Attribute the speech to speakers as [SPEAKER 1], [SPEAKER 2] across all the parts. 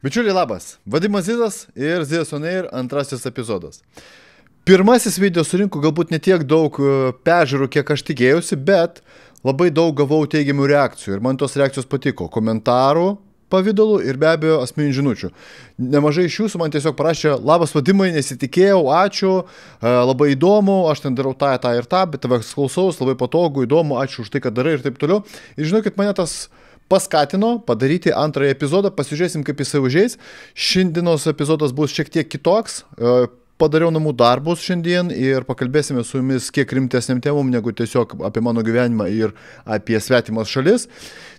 [SPEAKER 1] Bičiuliai labas, Vadimas Zizas ir Zizas Oneir antrasis epizodas. Pirmasis video surinko galbūt ne tiek daug e, peržiūrų, kiek aš tikėjausi, bet labai daug gavau teigiamų reakcijų ir man tos reakcijos patiko. Komentarų pavydalu ir be abejo asmeninių žinučių. Nemažai iš jūsų man tiesiog parašė, labas vadimai, nesitikėjau, ačiū, e, labai įdomu, aš ten darau tą, tą ir tą, bet tavęs klausaus, labai patogu, įdomu, ačiū už tai, kad darai ir taip toliau. Ir žinokit, mane tas paskatino padaryti antrąjį epizodą, pasižiūrėsim, kaip jisai užės. Šiandienos epizodas bus šiek tiek kitoks. E, padariau namų darbus šiandien ir pakalbėsime su jumis kiek rimtesniam temom negu tiesiog apie mano gyvenimą ir apie svetimas šalis.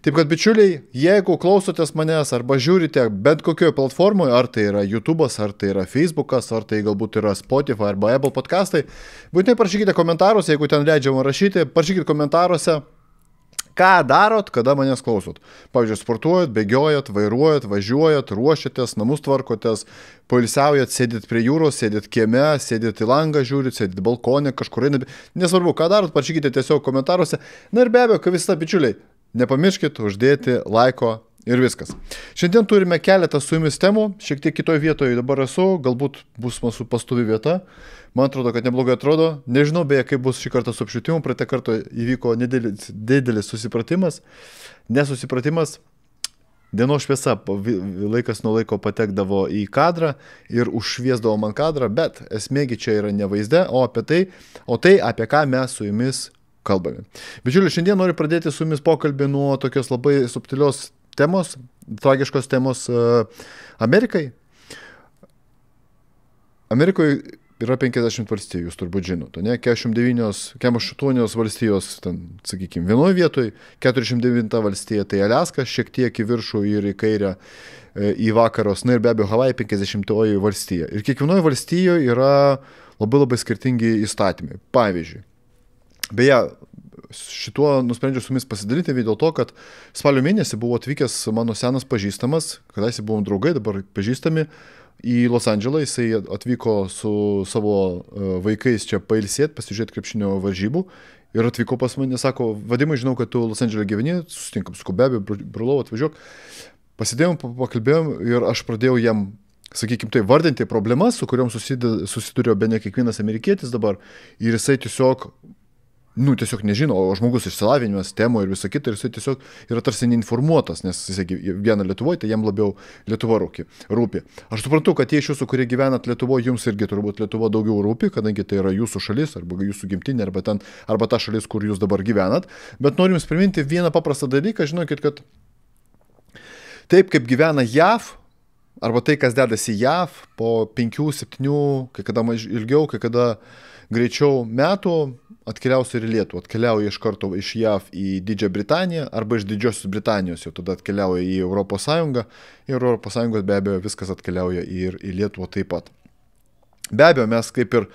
[SPEAKER 1] Taip kad, bičiuliai, jeigu klausotės manęs arba žiūrite bent kokioje platformoje, ar tai yra YouTube'as, ar tai yra Facebook'as, ar tai galbūt yra Spotify arba Apple podcastai, būtinai parašykite komentaruose, jeigu ten leidžiama rašyti, parašykite komentaruose, ką darot, kada manęs klausot. Pavyzdžiui, sportuojat, bėgiojat, vairuojat, važiuojat, ruošiatės, namus tvarkotės, poilsiaujat, sėdit prie jūros, sėdit kieme, sėdit į langą, žiūrit, sėdit balkonė, kažkur eina. Nesvarbu, ką darot, parašykite tiesiog komentaruose. Na ir be abejo, kad visą bičiuliai, nepamirškit uždėti laiko Ir viskas. Šiandien turime keletą su jumis temų, šiek tiek kitoje vietoje dabar esu, galbūt bus mūsų pastovi vieta. Man atrodo, kad neblogai atrodo. Nežinau beje, kaip bus šį kartą su apšvietimu. Praeitą kartą įvyko didelis, didelis susipratimas. Nesusipratimas. Dienos šviesa laikas nuo laiko patekdavo į kadrą ir užšviesdavo man kadrą, bet esmėgi čia yra ne vaizde, o apie tai, o tai apie ką mes su jumis kalbame. Bičiuliai, šiandien noriu pradėti su jumis pokalbį nuo tokios labai subtilios temos, tragiškos temos uh, Amerikai. Amerikoje yra 50 valstijų, jūs turbūt žinote, ne? 49, 48 valstijos, ten, sakykime, vienoje vietoje, 49 valstija tai Aliaska, šiek tiek į viršų ir į kairę, e, į vakarus, na ir be abejo Havai 50 valstija. Ir kiekvienoje valstijoje yra labai labai skirtingi įstatymai. Pavyzdžiui, beje, šituo nusprendžiau su jumis pasidalinti dėl to, kad spalio mėnesį buvo atvykęs mano senas pažįstamas, kadaise buvom draugai, dabar pažįstami, į Los Andželą, jisai atvyko su savo e, vaikais čia pailsėti, pasižiūrėti krepšinio varžybų. Ir atvyko pas mane, sako, vadimai, žinau, kad tu Los Andželė gyveni, susitinkam su Kubebė, Brulau, atvažiuok. Pasidėjom, pakalbėjom ir aš pradėjau jam, sakykime, tai vardinti problemas, su kuriuom susiduria be ne kiekvienas amerikietis dabar. Ir jisai tiesiog nu, tiesiog nežino, o žmogus išsilavinimas, temo ir visa kita, ir jisai tiesiog yra tarsi neinformuotas, nes jisai gyvena Lietuvoje, tai jam labiau Lietuva rūpi. Aš suprantu, kad tie iš jūsų, kurie gyvenat Lietuvoje, jums irgi turbūt Lietuva daugiau rūpi, kadangi tai yra jūsų šalis, arba jūsų gimtinė, arba, ten, arba ta šalis, kur jūs dabar gyvenat. Bet noriu jums priminti vieną paprastą dalyką, žinokit, kad taip kaip gyvena JAV, arba tai, kas dedasi JAV po 5-7, kai kada ilgiau, kai kada greičiau metų, atkeliaus ir į Lietuvą. Atkeliauja iš karto iš JAV į Didžiąją Britaniją arba iš Didžiosios Britanijos jau tada atkeliauja į ES ir ES be abejo viskas atkeliauja ir į Lietuvą taip pat. Be abejo, mes kaip ir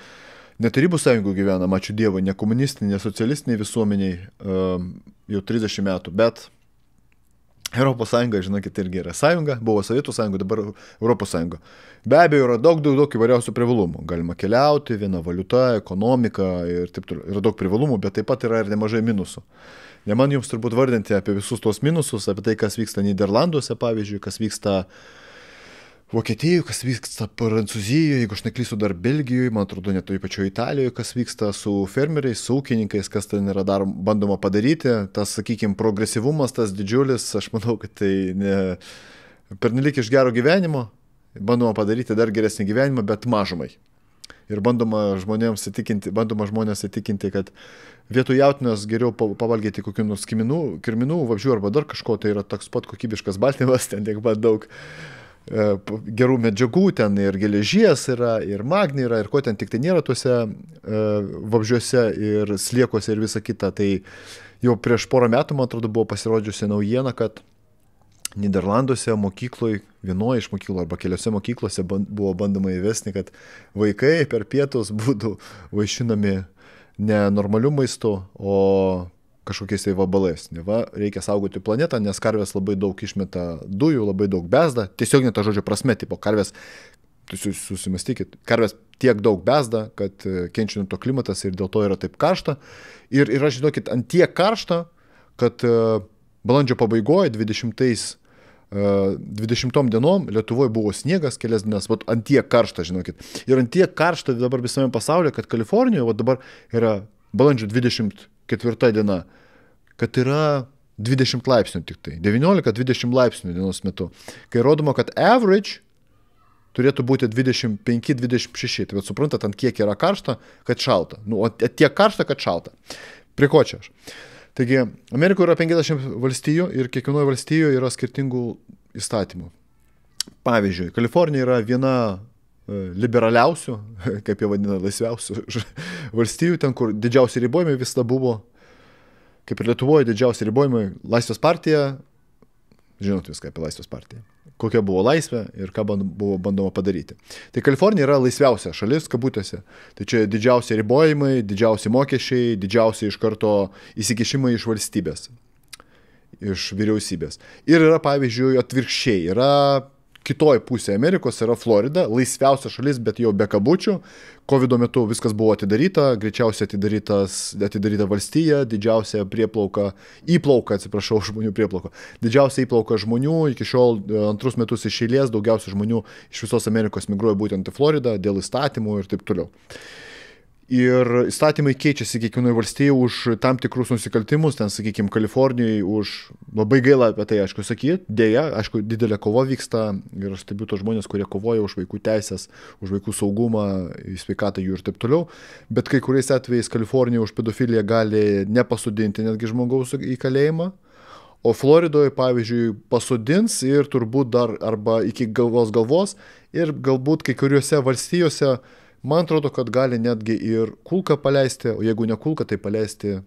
[SPEAKER 1] ne Tarybų sąjungų gyvenam, ačiū Dievui, ne komunistinė, ne socialistinė visuomeniai um, jau 30 metų, bet Europos Sąjunga, žinokit, irgi yra sąjunga, buvo Sovietų sąjunga, dabar Europos Sąjunga. Be abejo, yra daug, daug, daug įvairiausių privalumų. Galima keliauti, viena valiuta, ekonomika ir taip toliau. Yra daug privalumų, bet taip pat yra ir nemažai minusų. Ne man jums turbūt vardinti apie visus tos minususus, apie tai, kas vyksta Niderlanduose, pavyzdžiui, kas vyksta uh, Vokietijoje, kas vyksta Prancūzijoje, jeigu aš neklysiu dar Belgijoje, man atrodo, net toje pačioje Italijoje, kas vyksta su fermeriais, su ūkininkais, kas ten yra dar bandoma padaryti, tas, sakykime, progresyvumas, tas didžiulis, aš manau, kad tai ne pernelik iš gero gyvenimo, bandoma padaryti dar geresnį gyvenimą, bet mažumai. Ir bandoma įtikinti, bandoma žmonės įtikinti, kad vietoj jautinos geriau pavalgyti kokių nors kirminų, vabžių arba dar kažko, tai yra toks pat kokybiškas baltymas, ten tiek pat daug E, gerų medžiagų, ten ir geležies yra, ir magnį yra, ir ko ten tik tai nėra tuose e, vabžiuose ir sliekose ir visa kita. Tai jau prieš porą metų, man atrodo, buvo pasirodžiusi naujiena, kad Niderlanduose mokykloje, vienoje iš mokyklų arba keliose mokyklose buvo bandoma įvesti, kad vaikai per pietus būtų vaišinami ne normaliu maistu, o kažkokiais tai vabalais. Va, reikia saugoti planetą, nes karvės labai daug išmeta dujų, labai daug bezda. Tiesiog net to žodžio prasme, tipo karvės, susimastykit, karvės tiek daug bezda, kad e, kenčia nuo to klimatas ir dėl to yra taip karšta. Ir yra, žinokit, ant tiek karšta, kad e, balandžio pabaigoje, 20 e, 20 dienom Lietuvoje buvo sniegas kelias dienas, vat ant tiek karšta, žinokit. Ir ant tiek karšta dabar visame pasaulyje, kad Kalifornijoje, vat dabar yra balandžio 24 diena, kad yra 20 laipsnių tik tai. 19-20 laipsnių dienos metu. Kai rodoma, kad average turėtų būti 25-26. Tai suprantat, ant kiek yra karšta, kad šalta. Nu, o tiek karšta, kad šalta. Prie ko čia aš? Taigi, Amerikoje yra 50 valstijų ir kiekvienoje valstijoje yra skirtingų įstatymų. Pavyzdžiui, Kalifornija yra viena liberaliausių, kaip jie vadina, laisviausių valstijų, ten, kur didžiausi ribojimai visada buvo, kaip ir Lietuvoje didžiausi ribojimai, Laisvės partija, žinot viską apie Laisvės partiją kokia buvo laisvė ir ką buvo bandoma padaryti. Tai Kalifornija yra laisviausia šalis, kabutėse. Tai čia didžiausi ribojimai, didžiausi mokesčiai, didžiausi iš karto įsikišimai iš valstybės, iš vyriausybės. Ir yra, pavyzdžiui, atvirkščiai, yra kitoj pusėje Amerikos yra Florida, laisviausia šalis, bet jau be kabučių. COVID metu viskas buvo atidaryta, greičiausiai atidaryta valstija, didžiausia prieplauka, įplauka, atsiprašau, žmonių prieplauka, didžiausia įplauka žmonių, iki šiol e, antrus metus iš eilės daugiausia žmonių iš visos Amerikos migruoja būtent į Floridą dėl įstatymų ir taip toliau. Ir įstatymai keičiasi kiekvienoje valstijoje už tam tikrus nusikaltimus, ten, sakykime, Kalifornijoje už labai gaila apie tai, aišku, sakyti, dėja, aišku, didelė kova vyksta ir aš stebiu tos žmonės, kurie kovoja už vaikų teisės, už vaikų saugumą, sveikatą jų ir taip toliau, bet kai kuriais atvejais Kalifornija už pedofiliją gali nepasudinti netgi žmogaus į kalėjimą. O Floridoje, pavyzdžiui, pasodins ir turbūt dar arba iki galvos galvos. Ir galbūt kai kuriuose valstijose uh, Man atrodo, kad gali netgi ir kulką paleisti, o jeigu ne kulką, tai paleisti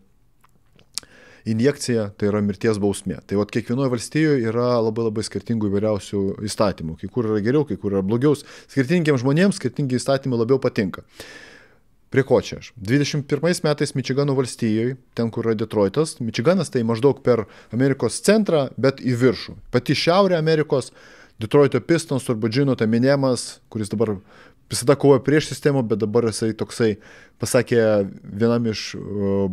[SPEAKER 1] injekcija, tai yra mirties bausmė. Tai vat kiekvienoje valstijoje yra labai labai skirtingų įvairiausių įstatymų. Kai kur yra geriau, kai kur yra blogiau. Skirtingiems žmonėms skirtingi įstatymai labiau patinka. Prie ko čia aš? 21 metais Mičigano valstijoje, ten kur yra Detroitas, Mičiganas tai maždaug per Amerikos centrą, bet į viršų. Pati šiaurė Amerikos, Detroito Pistons, turbūt žinote, Minemas, kuris dabar visada kovojo prieš sistemą, bet dabar jisai toksai pasakė vienam iš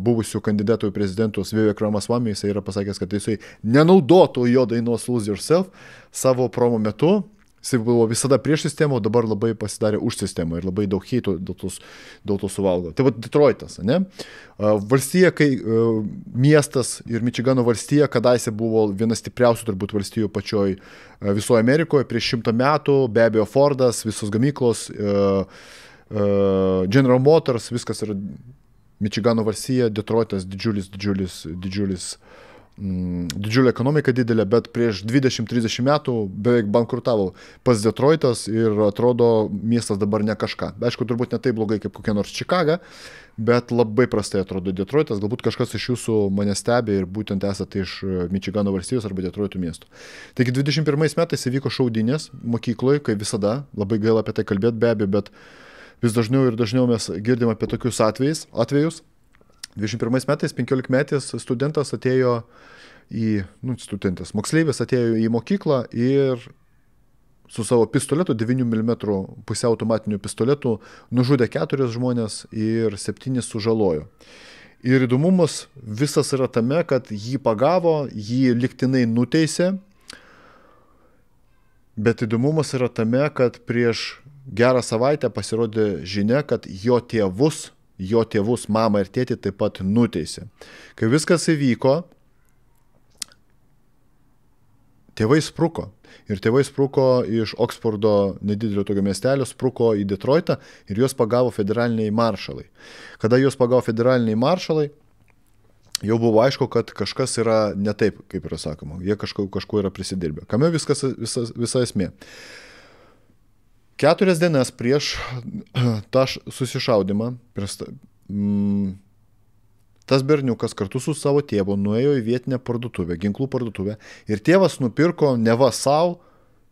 [SPEAKER 1] buvusių kandidatų į prezidentus Vivek Ramaswamy, jisai yra pasakęs, kad jisai nenaudotų jo dainos Lose Yourself savo promo metu, Jis buvo visada prieš sistemą, o dabar labai pasidarė už sistemą ir labai daug heitų dėl to, dėl to suvalgo. Tai va Detroitas, ne? Valstija, kai miestas ir Mičigano valstija kadaise buvo viena stipriausių turbūt valstijų pačioj visoje Amerikoje, prieš šimtą metų, be abejo Fordas, visos gamyklos, General Motors, viskas yra Mičigano valstija, Detroitas didžiulis, didžiulis, didžiulis didžiulė ekonomika didelė, bet prieš 20-30 metų beveik bankrutavo pas Detroitas ir atrodo miestas dabar ne kažką. Aišku, turbūt ne taip blogai kaip kokia nors Čikaga, bet labai prastai atrodo Detroitas. Galbūt kažkas iš jūsų mane stebi ir būtent esate iš Mičigano valstijos arba Detroito miestų. Taigi 21 metais įvyko šaudinės mokykloje, kaip visada, labai gaila apie tai kalbėti be abejo, bet vis dažniau ir dažniau mes girdim apie tokius atvejus. atvejus 21 metais 15 metės studentas atėjo į, nu, studentas, moksleivis atėjo į mokyklą ir su savo pistoletu, 9 mm pusiau automatiniu pistoletu, nužudė keturis žmonės ir septynis sužalojo. Ir įdomumas visas yra tame, kad jį pagavo, jį liktinai nuteisė, bet įdomumas yra tame, kad prieš gerą savaitę pasirodė žinia, kad jo tėvus jo tėvus, mamą ir tėtį taip pat nuteisė. Kai viskas įvyko, tėvai spruko. Ir tėvai spruko iš Oksfordo nedidelio tokio miestelio, spruko į Detroitą ir juos pagavo federaliniai maršalai. Kada juos pagavo federaliniai maršalai, jau buvo aišku, kad kažkas yra ne taip, kaip yra sakoma. Jie kažko, kažko yra prisidirbę. Kame viskas, visa, visa esmė. Keturias dienas prieš tą susišaudimą, prieš, mm, tas berniukas kartu su savo tėvu nuėjo į vietinę parduotuvę, ginklų parduotuvę ir tėvas nupirko neva savo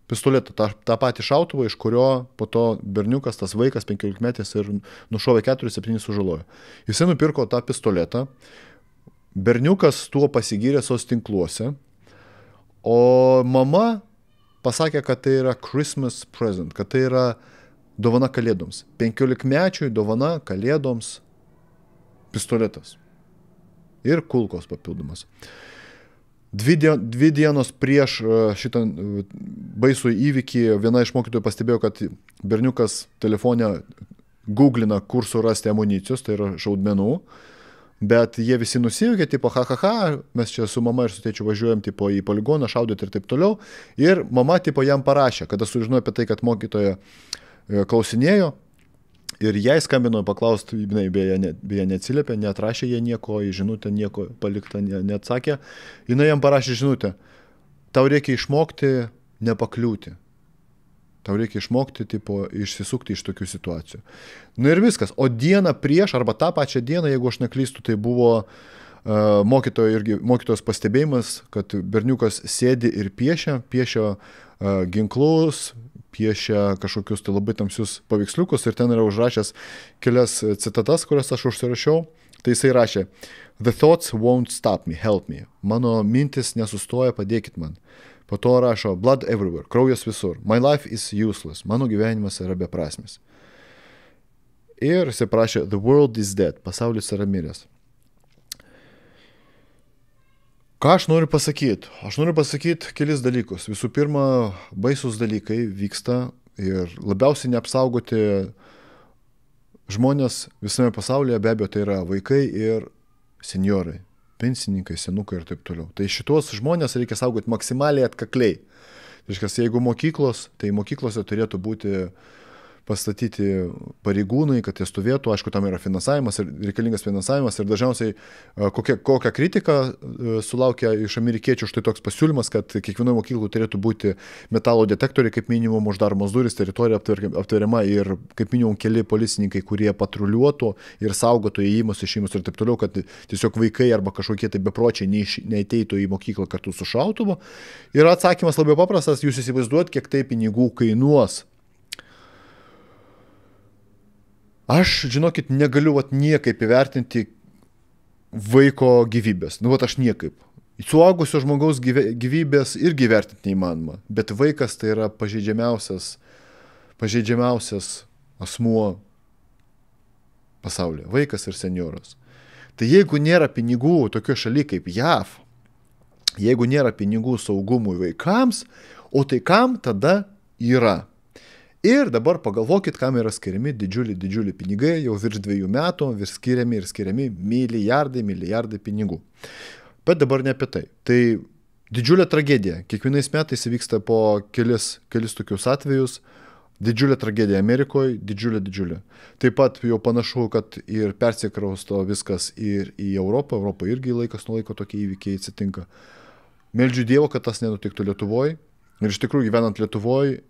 [SPEAKER 1] pistoletą, tą, tą patį šautuvą, iš kurio po to berniukas, tas vaikas 15 metės ir nušovė 4-7 sužalojo. Jisai nupirko tą pistoletą, berniukas tuo pasigyrė sos tinkluose, o mama pasakė, kad tai yra Christmas present, kad tai yra dovana kalėdoms. 15 mečiui dovana kalėdoms pistoletas. Ir kulkos papildomas. Dvi, dien, dvi dienos prieš e, šitą e, baisų įvykį viena iš mokytojų pastebėjo, kad berniukas telefonė googlina, kur surasti amunicijos, tai yra šaudmenų. Bet jie visi nusijuokė, tipo, ha, ha, ha, mes čia su mama ir su tėčiu važiuojam, tipo, į poligoną, šaudyti ir taip toliau. Ir mama, tipo, jam parašė, kada sužinojo apie tai, kad mokytoja e, klausinėjo, Ir jai skambino paklausti, jinai beje, ne, beje neatsiliepė, neatrašė jie nieko, į žinutę nieko paliktą ne, neatsakė. Jinai jam parašė žinutę, tau reikia išmokti nepakliūti. Tau reikia išmokti, tipo, išsisukti iš tokių situacijų. Na ir viskas. O dieną prieš, arba tą pačią dieną, jeigu aš neklystu, tai buvo uh, mokytojo irgi, mokytojos pastebėjimas, kad berniukas sėdi ir piešia, piešia uh, ginklus, piešia kažkokius tai labai tamsius paveiksliukus ir ten yra užrašęs kelias citatas, kurias aš užsirašiau. Tai jisai rašė, The thoughts won't stop me, help me. Mano mintis nesustoja, padėkit man. Po to rašo, blood everywhere, kraujas visur. My life is useless. Mano gyvenimas yra beprasmis. Ir jisai prašė, the world is dead. Pasaulis yra miręs. Ką aš noriu pasakyti? Aš noriu pasakyti kelis dalykus. Visų pirma, baisus dalykai vyksta ir labiausiai neapsaugoti žmonės visame pasaulyje be abejo tai yra vaikai ir seniorai, pensininkai, senukai ir taip toliau. Tai šitos žmonės reikia saugoti maksimaliai atkakliai. Reiškia, jeigu mokyklos, tai mokyklose turėtų būti uh, pastatyti pareigūnai, kad jie stovėtų, aišku, tam yra finansavimas ir reikalingas finansavimas ir dažniausiai e, kokia, kokią kritiką e, sulaukia iš amerikiečių štai toks pasiūlymas, kad kiekvienoje mokykloje turėtų būti metalo detektoriai, kaip minimum uždaromos duris, teritorija aptveriama ir kaip minimum keli policininkai, kurie patruliuotų ir saugotų įėjimus, išėjimus ir taip toliau, kad tiesiog vaikai arba kažkokie tai bepročiai neįteitų į mokyklą kartu su šautuvu. Ir atsakymas labai paprastas, jūs įsivaizduot, kiek tai pinigų kainuos Aš, žinokit, negaliu vat, niekaip įvertinti vaiko gyvybės. Nu, vat aš niekaip. Suaugusio žmogaus gyvybės irgi vertinti neįmanoma, bet vaikas tai yra pažeidžiamiausias, pažeidžiamiausias asmuo pasaulyje. Vaikas ir senioras. Tai jeigu nėra pinigų tokio šaly kaip JAV, jeigu nėra pinigų saugumui vaikams, o tai kam tada yra? Ir dabar pagalvokit, kam yra skiriami didžiuliai, didžiuliai pinigai, jau virš dviejų metų vis skiriami ir skiriami milijardai, milijardai pinigų. Bet dabar ne apie tai. Tai didžiulė tragedija. Kiekvienais metais įvyksta po kelis, kelis tokius atvejus. Didžiulė tragedija Amerikoje, didžiulė, didžiulė. Taip pat jau panašu, kad ir persikrausto viskas ir į Europą. Europoje irgi laikas nuo laiko tokie įvykiai atsitinka. Meldžiu Dievo, kad tas nenutiktų Lietuvoje. Ir iš tikrųjų gyvenant Lietuvoje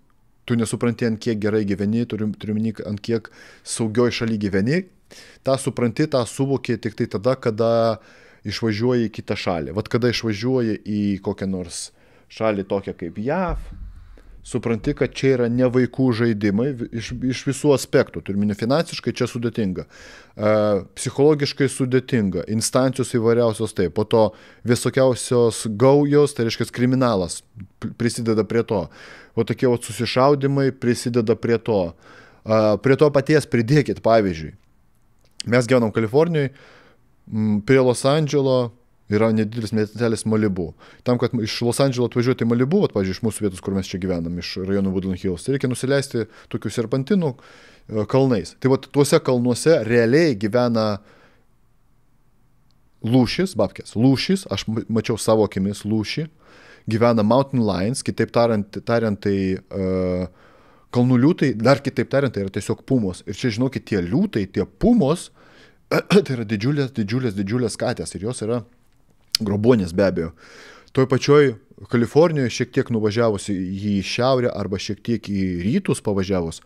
[SPEAKER 1] tu nesupranti, ant kiek gerai gyveni, turiu minį, ant kiek saugioj šaly gyveni, tą supranti, tą suvoki tik tai tada, kada išvažiuoji į kitą šalį. Vat kada išvažiuoji į kokią nors šalį tokią kaip JAV, supranti, kad čia yra ne vaikų žaidimai iš, iš visų aspektų. Turime finansiškai čia sudėtinga, e, psichologiškai sudėtinga, instancijos įvairiausios taip, po to visokiausios gaujos, tai reiškia kriminalas prisideda prie to. O tokie o susišaudimai prisideda prie to. Prie to paties pridėkit, pavyzdžiui, mes gyvenam Kalifornijoje, prie Los Andželo yra nedidelis miestelis Malibu. Tam, kad iš Los Andželo atvažiuoti į Malibu, at, pavyzdžiui, iš mūsų vietos, kur mes čia gyvenam, iš rajono Woodland Hills, tai reikia nusileisti tokių serpantinų e, kalnais. Tai va tuose kalnuose realiai gyvena lūšis, babkės, lūšis, aš mačiau savo akimis lūšį, gyvena mountain lions, kitaip tariant, tariant tai uh, kalnų liūtai, dar kitaip tariant, tai yra tiesiog pumos. Ir čia, žinokit, tie liūtai, tie pumos, tai yra didžiulės, didžiulės, didžiulės katės ir jos yra grobonės be abejo. Toj pačioj Kalifornijoje šiek tiek nuvažiavus į šiaurę arba šiek tiek į rytus pavažiavus,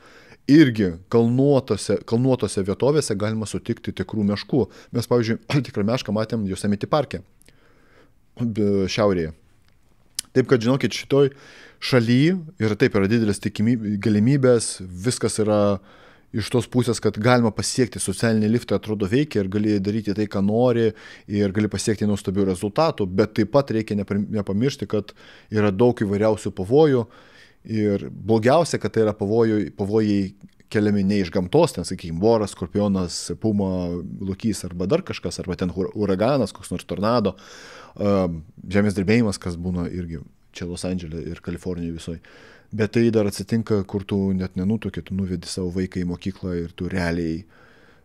[SPEAKER 1] irgi kalnuotose, kalnuotose vietovėse galima sutikti tikrų meškų. Mes, pavyzdžiui, tikrą mešką matėm Yosemite parke šiaurėje. Taip kad, žinokit, šitoj šaly ir taip yra didelis tikimybės, galimybės, viskas yra iš tos pusės, kad galima pasiekti socialinį liftą, atrodo veikia ir gali daryti tai, ką nori ir gali pasiekti nuostabių rezultatų, bet taip pat reikia nepamiršti, kad yra daug įvairiausių pavojų ir blogiausia, kad tai yra pavojai, pavojai keliami ne iš gamtos, ten, sakykime, voras, skorpionas, puma, lukys arba dar kažkas, arba ten uraganas, koks nors tornado, žemės drebėjimas, kas būna irgi čia Los Andželė ir Kalifornijoje visoje. Bet tai dar atsitinka, kur tu net nenutokė, tu nuvedi savo vaiką į mokyklą ir tu realiai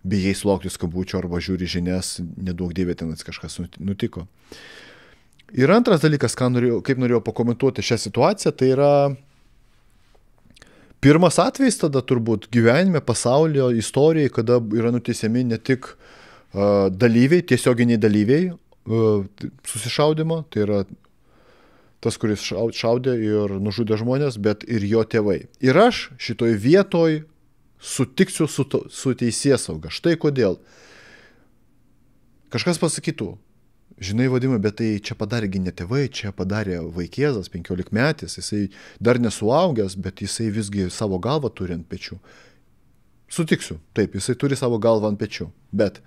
[SPEAKER 1] bijai sulaukti skambučio arba žiūri žinias, nedaug dievė ten kažkas nutiko. Ir antras dalykas, norėjau, kaip norėjau pakomentuoti šią situaciją, tai yra pirmas atvejis tada turbūt gyvenime, pasaulio, istorijoje, kada yra nuteisiami ne tik uh, dalyviai, tiesioginiai dalyviai uh, susišaudimo, tai yra tas, kuris šaudė ir nužudė žmonės, bet ir jo tėvai. Ir aš šitoj vietoj sutiksiu su, su teisės sauga. Štai kodėl. Kažkas pasakytų, žinai, vadimai, bet tai čia padarėgi ne tėvai, čia padarė vaikėzas, 15 metais, jisai dar nesuaugęs, bet jisai visgi savo galvą turi ant pečių. Sutiksiu, taip, jisai turi savo galvą ant pečių, bet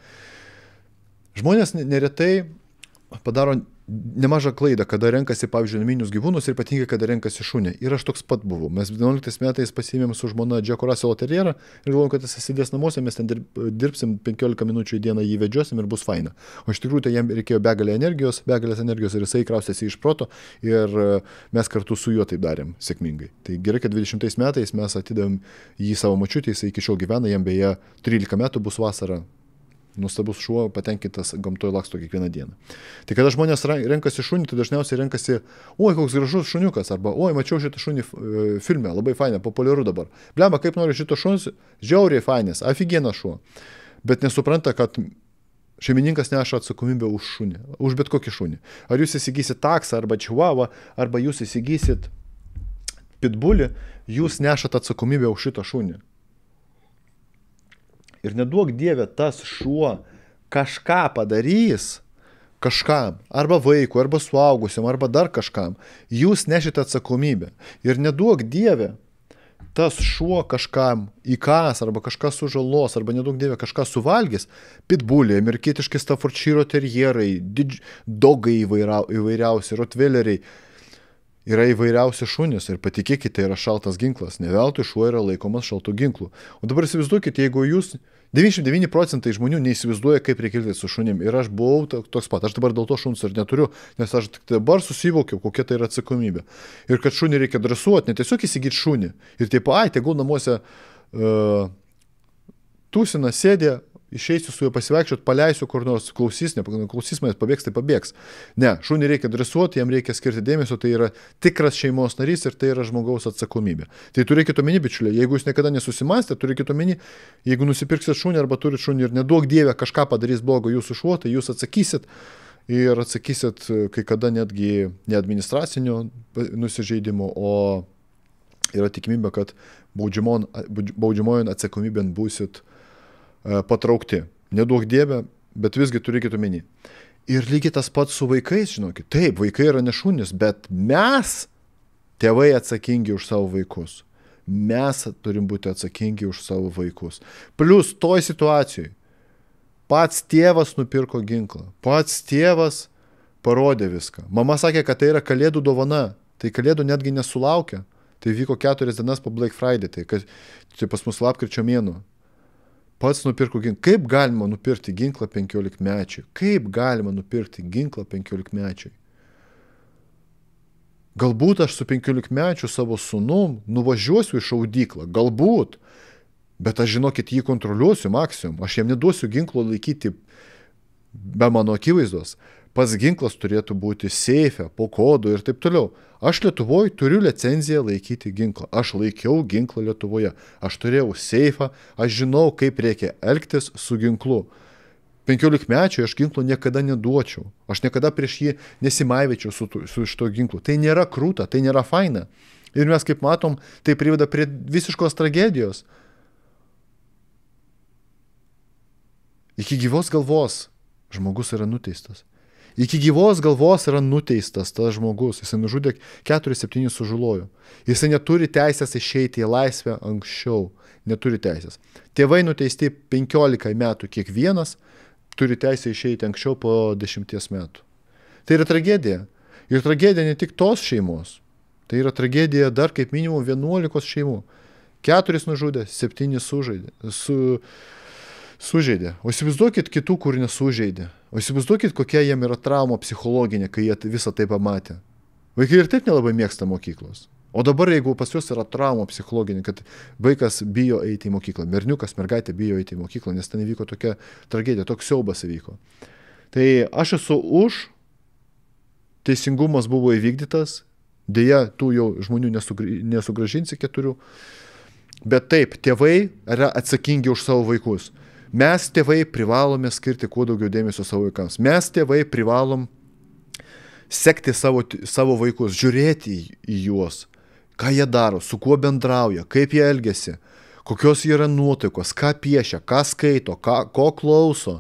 [SPEAKER 1] žmonės neretai padaro nemažą klaidą, kada renkasi, pavyzdžiui, naminius gyvūnus ir ypatingai, kada renkasi šunį. Ir aš toks pat buvau. Mes 11 metais pasiėmėm su žmona Džeko Raselo terjerą ir galvojom, kad jis sėdės namuose, mes ten dirbsim 15 minučių į dieną, jį vedžiosim ir bus faina. O iš tikrųjų tai jam reikėjo begalę energijos, begalės energijos ir jisai kraustėsi iš proto ir e, mes kartu su juo taip darėm sėkmingai. Tai gerai, kad 20 metais mes atidavėm jį savo mačiutį, jisai iki šiol gyvena, jam beje 13 metų bus vasara, nuostabus šuo, patenkintas gamtoje laksto kiekvieną dieną. Tai kada žmonės renkasi šunį, tai dažniausiai renkasi, oi, koks gražus šuniukas, arba, oi, mačiau šitą šunį e, filme, labai fainė, populiaru dabar. Blema, kaip nori šito šunis, žiauriai fainės, afigienas šuo. Bet nesupranta, kad Šeimininkas neša atsakomybę už šunį, už bet kokį šunį. Ar jūs įsigysit taksą arba čihuavą, arba jūs įsigysit pitbulį, jūs nešat atsakomybę už šitą šunį. Ir neduok Dieve, tas šuo kažką padarys, kažkam, arba vaikui, arba suaugusiam, arba dar kažkam, jūs nešite atsakomybę. Ir neduok Dieve, tas šuo kažkam įkas, arba kažką sužalos, arba nedaug dievė kažką suvalgys, pitbuliai, amerikietiški Staffordshire terjerai, didž... dogai įvairiau, įvairiausi, rotveleriai, yra įvairiausi šunys ir patikėkite, yra šaltas ginklas. Ne veltui šuo yra laikomas šaltų ginklų. O dabar įsivaizduokite, jeigu jūs 99 procentai žmonių neįsivaizduoja, kaip reikia elgtis su šunim. Ir aš buvau toks pat. Aš dabar dėl to šuns ir neturiu, nes aš tik dabar susivokiau, kokia tai yra atsakomybė. Ir kad šunį reikia dresuoti, ne tiesiog įsigyti šunį. Ir taip, ai, tegul namuose uh, tūsina, sėdė, išeisiu su juo pasivaikščioti, paleisiu kur nors, klausys, neklausys manęs, pabėgs, tai pabėgs. Ne, šunį reikia dresuoti, jam reikia skirti dėmesio, tai yra tikras šeimos narys ir tai yra žmogaus atsakomybė. Tai turėkite omeny, bičiuliai, jeigu jūs niekada nesusimastėte, turėkite omeny, jeigu nusipirksit šunį arba turit šunį ir nedaug dievė kažką padarys blogo jūsų šuo, tai jūs atsakysit ir atsakysit kai kada netgi ne administraciniu nusižeidimu, o yra tikimybė, kad baudžiamojon atsakomybėn būsit uh, E, patraukti. Nedaug dievę, bet visgi turėkite omeny. Ir lygiai tas pats su vaikais, žinokit. Taip, vaikai yra nešunis, bet mes, tėvai, atsakingi už savo vaikus. Mes turim būti atsakingi už savo vaikus. Plus toj situacijai pats tėvas nupirko ginklą, pats tėvas parodė viską. Mama sakė, kad tai yra kalėdų dovana, tai kalėdų netgi nesulaukia. Tai vyko keturias dienas po Black Friday, tai, kad, tai pas mus lapkričio mėnuo pats nupirko ginklą. Kaip galima nupirkti ginklą 15 mečiui? Kaip galima nupirkti ginklą 15 mečiui? Galbūt aš su 15 mečiu savo sunum nuvažiuosiu į šaudyklą, galbūt, bet aš žinokit jį kontroliuosiu maksimum, aš jam neduosiu ginklo laikyti be mano akivaizdos pats ginklas turėtų būti seife, po kodu ir taip toliau. Aš Lietuvoje turiu licenciją laikyti ginklą. Aš laikiau ginklą Lietuvoje. Aš turėjau seifą, aš žinau, kaip reikia elgtis su ginklu. 15 mečiai aš ginklo niekada neduočiau. Aš niekada prieš jį nesimaivečiau su, su šito ginklu. Tai nėra krūta, tai nėra faina. Ir mes, kaip matom, tai priveda prie visiškos tragedijos. Iki gyvos galvos žmogus yra nuteistas. Iki gyvos galvos yra nuteistas tas žmogus. Jisai nužudė 4-7 sužulojo. Jisai neturi teisės išeiti į laisvę anksčiau. Neturi teisės. Tėvai nuteisti 15 metų kiekvienas, turi teisę išeiti anksčiau po 10 metų. Tai yra tragedija. Ir tragedija ne tik tos šeimos. Tai yra tragedija dar kaip minimum 11 šeimų. Keturis nužudė, septynis sužaidė. Su, sužeidė. O įsivaizduokit kitų, kur nesužeidė. O įsivaizduokit, kokia jiem yra trauma psichologinė, kai jie visą tai pamatė. Vaikai ir taip nelabai mėgsta mokyklos. O dabar, jeigu pas juos yra trauma psichologinė, kad vaikas bijo eiti į mokyklą, berniukas, mergaitė bijo eiti į mokyklą, nes ten įvyko tokia tragedija, toks siaubas įvyko. Tai aš esu už, teisingumas buvo įvykdytas, dėja, tų jau žmonių nesugražinsi keturių, bet taip, tėvai yra atsakingi už savo vaikus. Mes tėvai privalome skirti kuo daugiau dėmesio savo vaikams. Mes tėvai privalom sekti savo, savo vaikus, žiūrėti į, juos, ką jie daro, su kuo bendrauja, kaip jie elgesi, kokios yra nuotaikos, ką piešia, ką skaito, ką, ko klauso,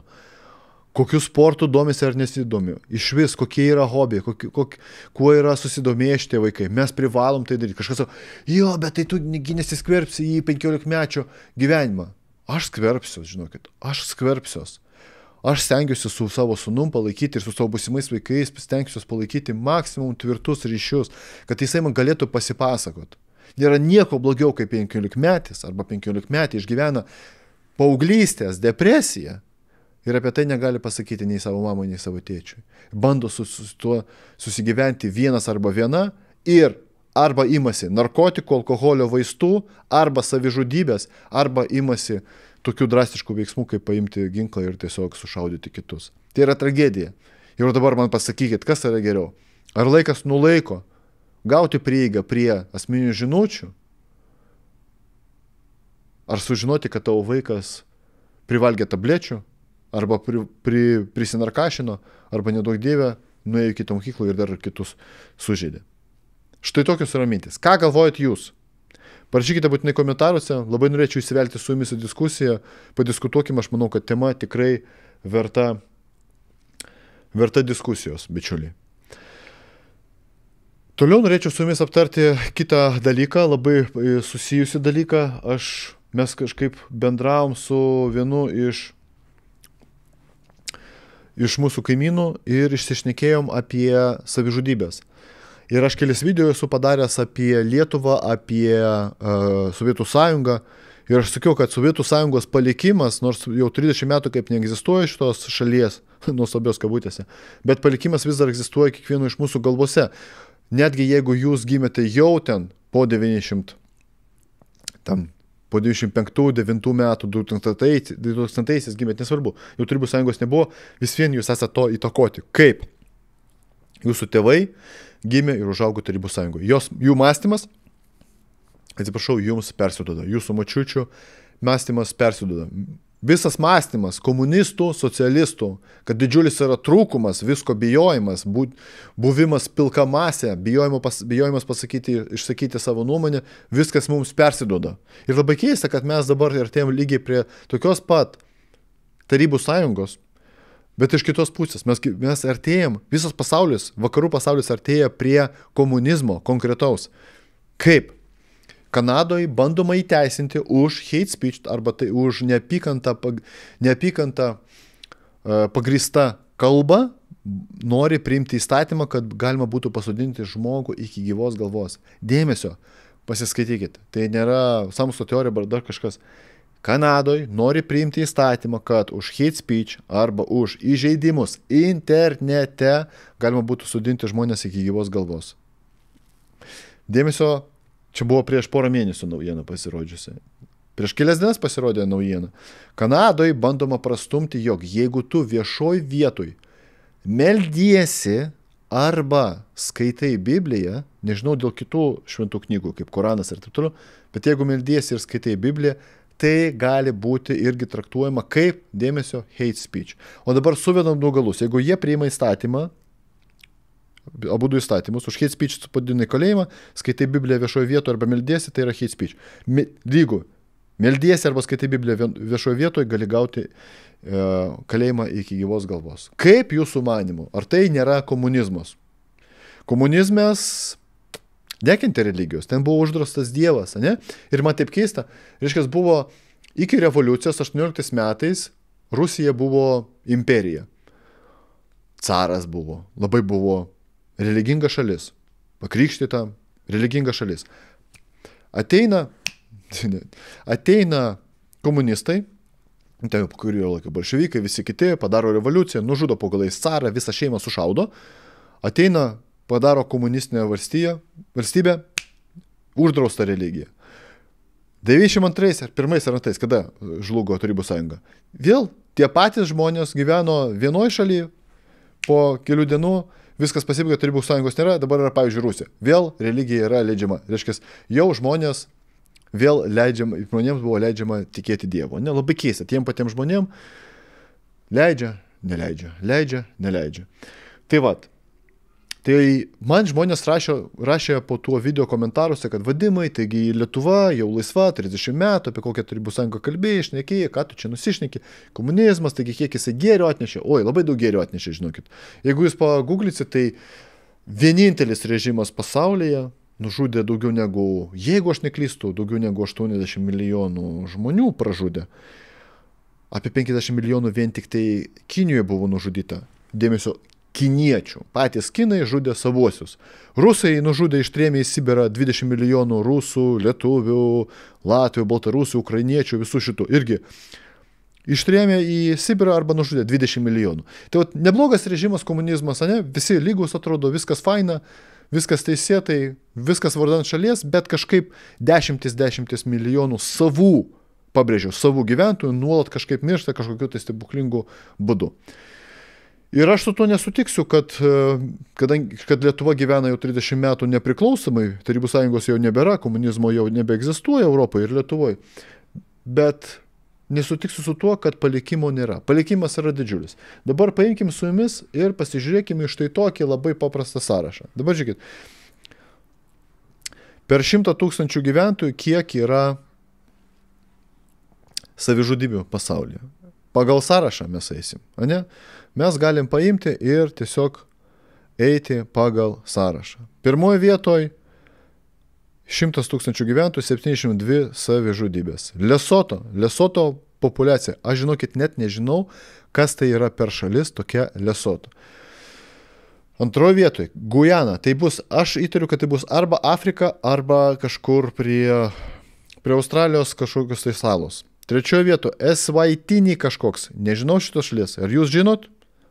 [SPEAKER 1] kokiu sportu domisi ar nesidomi, iš vis, kokie yra hobiai, kokie, kokie, kuo yra susidomėję šitie vaikai. Mes privalom tai daryti. Kažkas sako, jo, bet tai tu nesiskverbsi į 15 mečio gyvenimą. Aš skverbsiuos, žinokit, aš skverbsiuos. Aš stengiuosi su savo sunum palaikyti ir su savo busimais vaikais, stengsiuosi palaikyti maksimum tvirtus ryšius, kad jisai man galėtų pasipasakot. Nėra nieko blogiau, kaip 15 metis arba 15 metai išgyvena paauglystės depresiją ir apie tai negali pasakyti nei savo mamai, nei savo tėčiui. Bando su, su tuo susigyventi vienas arba viena ir arba imasi narkotikų, alkoholio vaistų, arba savižudybės, arba imasi tokių drastiškų veiksmų, kaip paimti ginklą ir tiesiog sušaudyti kitus. Tai yra tragedija. Ir dabar man pasakykit, kas yra geriau. Ar laikas nulaiko gauti prieigą prie asmeninių žinučių, ar sužinoti, kad tavo vaikas privalgė tablečių, arba pri, pri, prisinarkašino, arba nedaug dievę, nuėjo į kitą mokyklą ir dar kitus sužeidė. Štai tokios yra mintis. Ką galvojat jūs? Parašykite būtinai komentaruose, labai norėčiau įsivelti su jumis į diskusiją, padiskutuokime, aš manau, kad tema tikrai verta, verta diskusijos, bičiuliai. Toliau norėčiau su jumis aptarti kitą dalyką, labai susijusi dalyką. Aš, mes kažkaip bendravom su vienu iš, iš mūsų kaimynų ir išsišnekėjom apie savižudybės. Ir aš kelis video esu padaręs apie Lietuvą, apie uh, Sovietų sąjungą. Ir aš sakiau, kad Sovietų sąjungos palikimas, nors jau 30 metų kaip neegzistuoja šitos šalies, nuostabios kabutėse, bet palikimas vis dar egzistuoja kiekvieno iš mūsų galvose. Netgi jeigu jūs gimėte jau ten po 90, tam po 95-9 metų, 2000-aisiais gimėte, nesvarbu, jau Tarybų sąjungos nebuvo, vis vien jūs esate to įtakoti. Kaip? Jūsų tėvai gimė ir užaugo Tarybų sąjungoje. Jos, jų mąstymas, atsiprašau, jums persiduoda, jūsų mačiučių mąstymas persiduoda. Visas mąstymas komunistų, socialistų, kad didžiulis yra trūkumas, visko bijojimas, bu, buvimas pilka masė, pas, bijojimas pasakyti, išsakyti savo nuomonę, viskas mums persiduoda. Ir labai keista, kad mes dabar artėjom lygiai prie tokios pat Tarybų sąjungos, Bet iš kitos pusės mes, mes artėjom, visas pasaulis, vakarų pasaulis artėja prie komunizmo konkretaus. Kaip? Kanadoje bandoma įteisinti už hate speech arba tai už neapykantą, neapykantą uh, pagrįstą kalbą, nori priimti įstatymą, kad galima būtų pasodinti žmogų iki gyvos galvos. Dėmesio, pasiskaitykit. Tai nėra samsto teorija ar dar kažkas. Kanadoje nori priimti įstatymą, kad už hate speech arba už įžeidimus internete galima būtų sudinti žmonės iki gyvos galvos. Dėmesio, čia buvo prieš porą mėnesių naujiena pasirodžiusi. Prieš kelias dienas pasirodė naujiena. Kanadoje bandoma prastumti, jog jeigu tu viešoj vietoj meldiesi arba skaitai Bibliją, nežinau dėl kitų šventų knygų, kaip Koranas ir taip toliau, bet jeigu meldiesi ir skaitai Bibliją, tai gali būti irgi traktuojama kaip dėmesio hate speech. O dabar suvedam du galus. Jeigu jie priima įstatymą, abu du įstatymus, už hate speech padinai kalėjimą, skaitai Bibliją viešoje vietoje arba meldiesi, tai yra hate speech. Lygu, meldiesi arba skaitai Bibliją viešoje vietoje, gali gauti e, kalėjimą iki gyvos galvos. Kaip jūsų manimu, ar tai nėra komunizmas? Komunizmas Nekinti religijos, ten buvo uždrastas Dievas, ne? Ir man taip keista, reiškia, buvo iki revoliucijos 18 metais Rusija buvo imperija. Caras buvo, labai buvo religinga šalis, pakrikštyta, religinga šalis. Ateina Ateina komunistai, tai po kurio laiko bolševikai, visi kiti, padaro revoliuciją, nužudo po galais carą, visą šeimą sušaudo, ateina, padaro komunistinę valstiją, valstybę, uždrausta religija. 92 ar 1 ar 2, kada žlugo Tarybų sąjunga. Vėl tie patys žmonės gyveno vienoje šalyje, po kelių dienų viskas pasibaigė, Tarybų sąjungos nėra, dabar yra, pavyzdžiui, Rusija. Vėl religija yra leidžiama. Reiškia, jau žmonės vėl leidžiama, žmonėms buvo leidžiama tikėti Dievu. Ne, labai keista, tiem patiems žmonėms leidžia, neleidžia, leidžia, neleidžia. Tai vad, Tai man žmonės rašė, rašė po tuo video komentaruose, kad vadimai, taigi Lietuva jau laisva, 30 metų, apie kokią tarybų sąjungą kalbėjai, išnekėjai, ką tu čia nusišneki, komunizmas, taigi kiek jisai gėrio atnešė, oi, labai daug gėrio atnešė, žinokit. Jeigu jūs paguglysit, tai vienintelis režimas pasaulyje nužudė daugiau negu, jeigu aš neklystu, daugiau negu 80 milijonų žmonių pražudė. Apie 50 milijonų vien tik tai Kinijoje buvo nužudyta. Dėmesio, kiniečių. Patys kinai žudė savuosius. Rusai nužudė ištrėmė į Sibirą 20 milijonų rusų, lietuvių, latvių, baltarusių, ukrainiečių, visų šitų. Irgi ištrėmė į Sibirą arba nužudė 20 milijonų. Tai vat, neblogas režimas komunizmas, ne? visi lygus atrodo, viskas faina, viskas teisėtai, viskas vardant šalies, bet kažkaip dešimtis dešimtis milijonų savų, pabrėžiau, savų gyventojų nuolat kažkaip miršta kažkokiu tai stebuklingu būdu. Ir aš su tuo nesutiksiu, kad, e, kadangi, kad Lietuva gyvena jau 30 metų nepriklausomai, Tarybų sąjungos jau nebėra, komunizmo jau nebeegzistuoja Europoje ir Lietuvoje. Bet nesutiksiu su tuo, kad palikimo nėra. Palikimas yra didžiulis. Dabar paimkim su jumis ir pasižiūrėkime iš tai tokį labai paprastą sąrašą. Dabar žiūrėkit. Per šimtą tūkstančių gyventojų kiek yra savižudybių pasaulyje. Pagal sąrašą mes eisim, ne? mes galim paimti ir tiesiog eiti pagal sąrašą. Pirmoje vietoje 100 tūkstančių gyventojų, 72 savižudybės. Lesoto, Lesoto populiacija. Aš žinokit, net nežinau, kas tai yra per šalis tokia Lesoto. Antroje vietoje Gujana. Tai bus, aš įtariu, kad tai bus arba Afrika, arba kažkur prie, prie Australijos kažkokios tai salos. Trečioje vietoje Esvaitini kažkoks. Nežinau šitos šalies. Ar jūs žinot?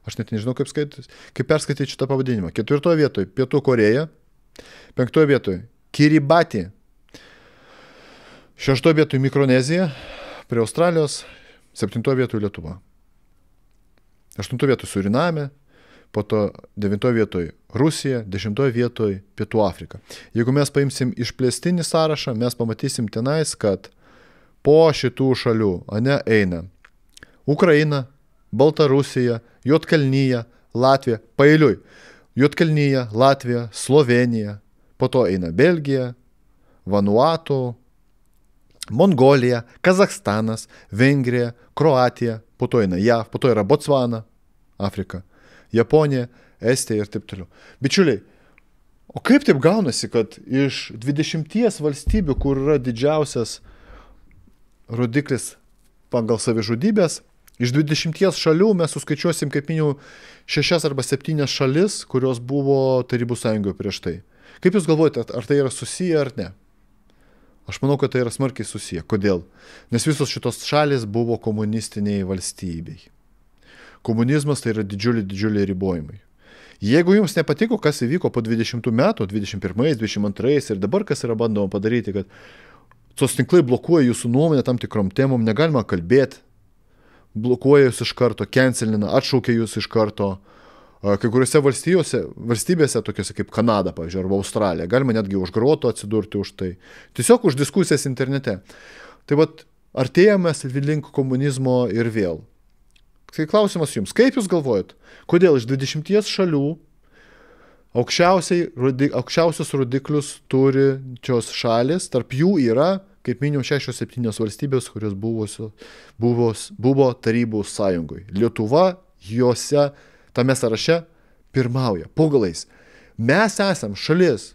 [SPEAKER 1] Aš net nežinau, kaip, skaitis, kaip perskaityti šitą pavadinimą. Ketvirtoje vietoje Pietų Koreja. Penktoje vietoje Kiribati. Šeštoje vietoje Mikronezija prie Australijos. Septintoje vietoje Lietuva. Aštuntoje vietoje Suriname. Po to devintoje vietoje Rusija, dešimtoje vietoje Pietų Afrika. Jeigu mes paimsim išplėstinį sąrašą, mes pamatysim tenais, kad po šitų šalių, ane, eina Ukraina, Baltarusija, Jotkalnyje, Latvija, pailiui. Jotkalnyje, Latvija, Slovenija, po to eina Belgija, Vanuatu, Mongolija, Kazakstanas, Vengrija, Kroatija, po to eina JAV, po to yra Botsvana, Afrika, Japonija, Estija ir taip toliau. Bičiuliai, o kaip taip gaunasi, kad iš 20 valstybių, kur yra didžiausias rodiklis pagal savižudybės, Iš 20 šalių mes suskaičiuosim kaip minimum 6 arba 7 šalis, kurios buvo Tarybų sąjungoje prieš tai. Kaip Jūs galvojate, ar tai yra susiję ar ne? Aš manau, kad tai yra smarkiai susiję. Kodėl? Nes visos šitos šalis buvo komunistiniai valstybei. Komunizmas tai yra didžiuliai, didžiuliai ribojimai. Jeigu jums nepatiko, kas įvyko po 20 metų, 21, 22 ir dabar kas yra bandoma padaryti, kad tos tinklai blokuoja jūsų nuomonę tam tikrom temom, negalima kalbėti, blokuoja jūs iš karto, cancelina, atšaukia jūs iš karto. Kai kuriuose valstybėse, tokiuose kaip Kanada, pavyzdžiui, arba Australija, galima netgi už groto atsidurti už tai. Tiesiog už diskusijas internete. Tai vad, artėjame link komunizmo ir vėl. Tai klausimas jums, kaip jūs galvojat, kodėl iš 20 šalių aukščiausius rodiklius turi šios šalis, tarp jų yra kaip minimum 6-7 valstybės, kurios buvo, buvo, buvo tarybų sąjungoje. Lietuva juose tame sąraše pirmauja, pogalais. Mes esam šalis,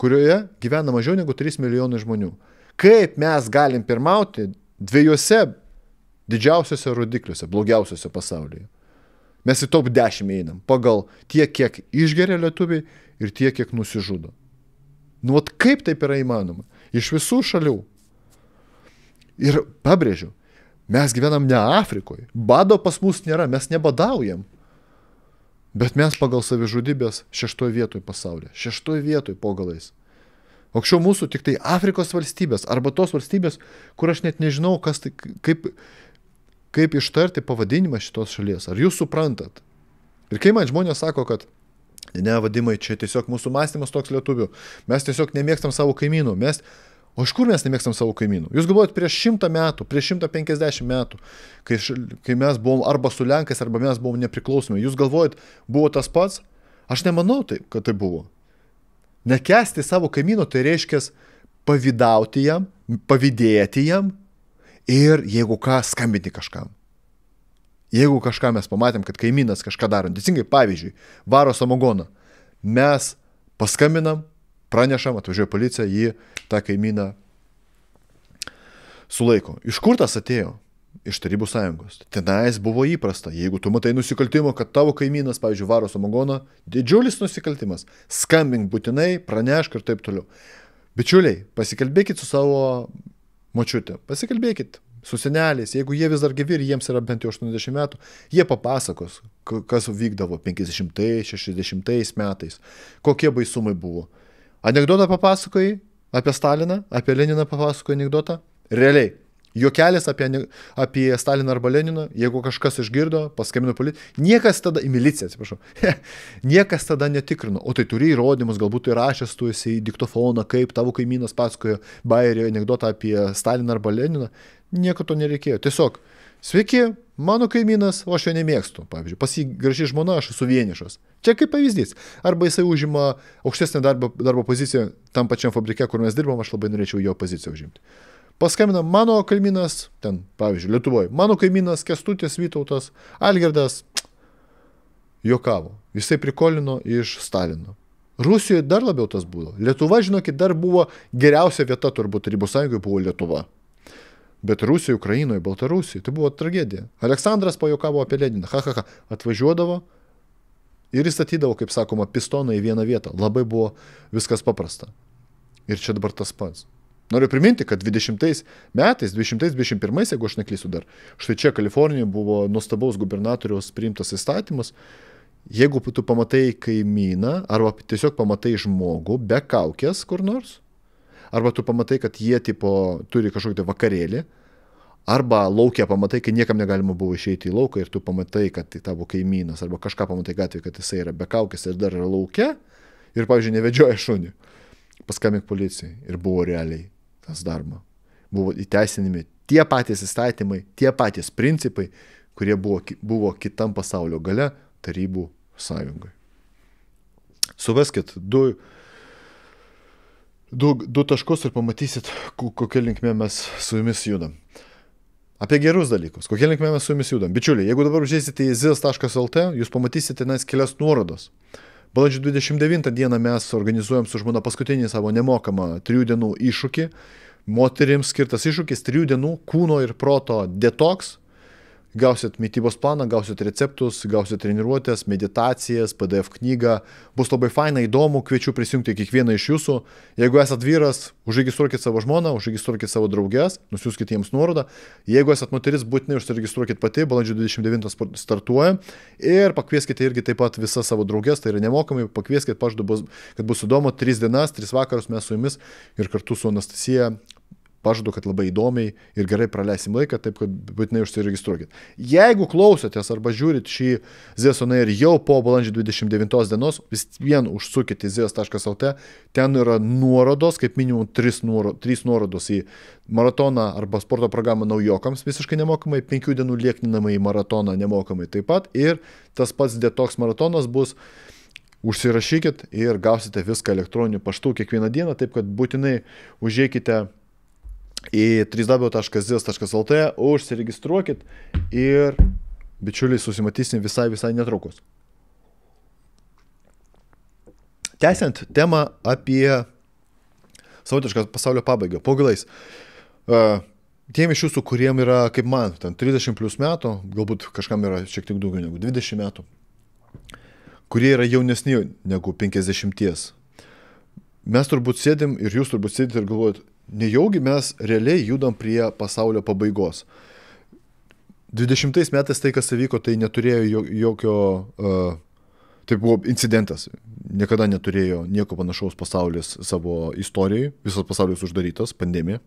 [SPEAKER 1] kurioje gyvena mažiau negu 3 milijonai žmonių. Kaip mes galim pirmauti dviejose didžiausiuose rodikliuose, blogiausiuose pasaulyje? Mes į top 10 einam pagal tiek, kiek išgeria lietuviai ir tiek, kiek nusižudo. Nu, vat kaip taip yra įmanoma? Iš visų šalių Ir pabrėžiu, mes gyvenam ne Afrikoje. Bado pas mus nėra, mes nebadaujam. Bet mes pagal savižudybės šeštoje vietoje pasaulyje. Šeštoje vietoje po galais. Aukščiau mūsų tik tai Afrikos valstybės arba tos valstybės, kur aš net nežinau, kas tai, kaip, kaip ištarti pavadinimą šitos šalies. Ar jūs suprantat? Ir kai man žmonės sako, kad ne, vadimai, čia tiesiog mūsų mąstymas toks lietuvių, mes tiesiog nemėgstam savo kaimynų, mes O iš kur mes nemėgstam savo kaimynų? Jūs galvojat prieš šimtą metų, prieš šimtą penkiasdešimt metų, kai, kai mes buvom arba su Lenkais, arba mes buvom nepriklausomi, jūs galvojat, buvo tas pats? Aš nemanau, tai, kad tai buvo. Nekesti savo kaimyno tai reiškia pavydauti jam, pavydėti jam ir jeigu ką, skambinti kažkam. Jeigu kažką mes pamatėm, kad kaimynas kažką daro, teisingai, pavyzdžiui, varo samogoną, mes paskambinam, pranešam, atvažiuoja policija, jį tą kaimyną sulaiko. Iš kur tas atėjo? Iš Tarybų sąjungos. Tenais buvo įprasta, jeigu tu matai nusikaltimą, kad tavo kaimynas, pavyzdžiui, varo samogoną, didžiulis nusikaltimas, skambink būtinai, pranešk ir taip toliau. Bičiuliai, pasikalbėkit su savo močiute, pasikalbėkit su seneliais, jeigu jie vis dar gyvi ir jiems yra bent jau 80 metų, jie papasakos, kas vykdavo 50-60 metais, kokie baisumai buvo. Anekdotą papasakojai apie Staliną, apie Leniną papasakojai anekdotą. Realiai. Juokelis apie, apie Staliną arba Leniną, jeigu kažkas išgirdo, paskambino policiją, niekas tada, į miliciją, atsiprašau, niekas tada netikrino, o tai turi įrodymus, galbūt tai rašęs tu esi į diktofoną, kaip tavo kaimynas pasakojo Bairio anegdotą apie Staliną arba Leniną, nieko to nereikėjo. Tiesiog, sveiki, mano kaimynas, o aš jo nemėgstu, pavyzdžiui, pas jį graži žmona, aš esu vienišas. Čia kaip pavyzdys. Arba jisai užima aukštesnę darbo, darbo poziciją tam pačiam fabrike, kur mes dirbam, aš labai norėčiau jo poziciją užimti. Paskambina mano kaimynas, ten, pavyzdžiui, Lietuvoje, mano kaimynas Kestutis Vytautas, Algirdas, juokavo. Jisai prikolino iš Stalino. Rusijoje dar labiau tas buvo. Lietuva, žinokit, dar buvo geriausia vieta turbūt Tarybų sąjungoje buvo Lietuva. Bet Rusijoje, Ukrainoje, Baltarusijoje tai buvo tragedija. Aleksandras pajokavo apie Leniną. Ha, ha, ha. Atvažiuodavo ir įstatydavo, kaip sakoma, pistoną į vieną vietą. Labai buvo viskas paprasta. Ir čia dabar tas pats. Noriu priminti, kad 20 metais, 2021, jeigu aš neklysiu dar, štai čia Kalifornijoje buvo nuostabaus gubernatoriaus priimtas įstatymas, jeigu tu pamatai kaimyną arba tiesiog pamatai žmogų be kaukės kur nors, arba tu pamatai, kad jie tipo turi kažkokį tai vakarėlį, arba laukia pamatai, kai niekam negalima buvo išeiti į lauką ir tu pamatai, kad tai tavo kaimynas, arba kažką pamatai gatvėje, kad jisai yra be kaukės ir dar yra laukia, ir, pavyzdžiui, nevedžioja šunį. Paskambink policijai ir buvo realiai tas daroma. Buvo įteisinimi tie patys įstatymai, tie patys principai, kurie buvo, buvo kitam pasaulio gale tarybų sąjungai. Suveskit du du, du taškus ir pamatysit, kokia linkme mes su jumis judam. Apie gerus dalykus, kokia linkme mes su jumis judam. Bičiuliai, jeigu dabar užėsite į zis.lt, jūs pamatysite nes kelias nuorodas. Balandžio 29 dieną mes organizuojam su žmona paskutinį savo nemokamą trijų dienų iššūkį. Moterims skirtas iššūkis trijų dienų kūno ir proto detoks Gausit mytybos planą, gausit receptus, gausit treniruotės, meditacijas, PDF knygą. Bus labai faina, įdomu, kviečiu prisijungti kiekvieną iš jūsų. Jeigu esat vyras, užregistruokit savo žmoną, užregistruokit savo draugės, nusiųskit jiems nuorodą. Jeigu esat moteris, būtinai užsiregistruokit pati, balandžio 29 startuoja. Ir pakvieskite irgi taip pat visas savo draugės, tai yra nemokamai, pakvieskit, pažadu, kad bus įdomu, 3 dienas, 3 vakarus mes su jumis ir kartu su Anastasija Pažadu, kad labai įdomiai ir gerai praleisim laiką, taip kad būtinai užsiregistruokit. Jeigu klausotės arba žiūrit šį ZSON ir jau po balandžio 29 dienos, vis vien užsukite į zs.lt, ten yra nuorodos, kaip minimum 3, nuoro, 3 nuorodos į maratoną arba sporto programą naujokams visiškai nemokamai, 5 dienų liekninamą į maratoną nemokamai taip pat ir tas pats detoks maratonas bus užsirašykit ir gausite viską elektroniniu paštu kiekvieną dieną, taip kad būtinai užėkite į www.zis.lt, užsiregistruokit ir bičiuliai susimatysim visai visai netrukus. Tęsiant temą apie savotišką pasaulio pabaigą, po galais. Uh, tiem iš jūsų, kuriem yra, kaip man, ten 30 plus metų, galbūt kažkam yra šiek tiek daugiau negu 20 metų, kurie yra jaunesni negu 50. Mes turbūt sėdim ir jūs turbūt sėdite ir galvojat, nejaugi mes realiai judam prie pasaulio pabaigos. 20 metais tai, kas įvyko, tai neturėjo jokio, uh, tai buvo incidentas. Niekada neturėjo nieko panašaus pasaulis savo istorijai, visas pasaulis uždarytas, pandemija.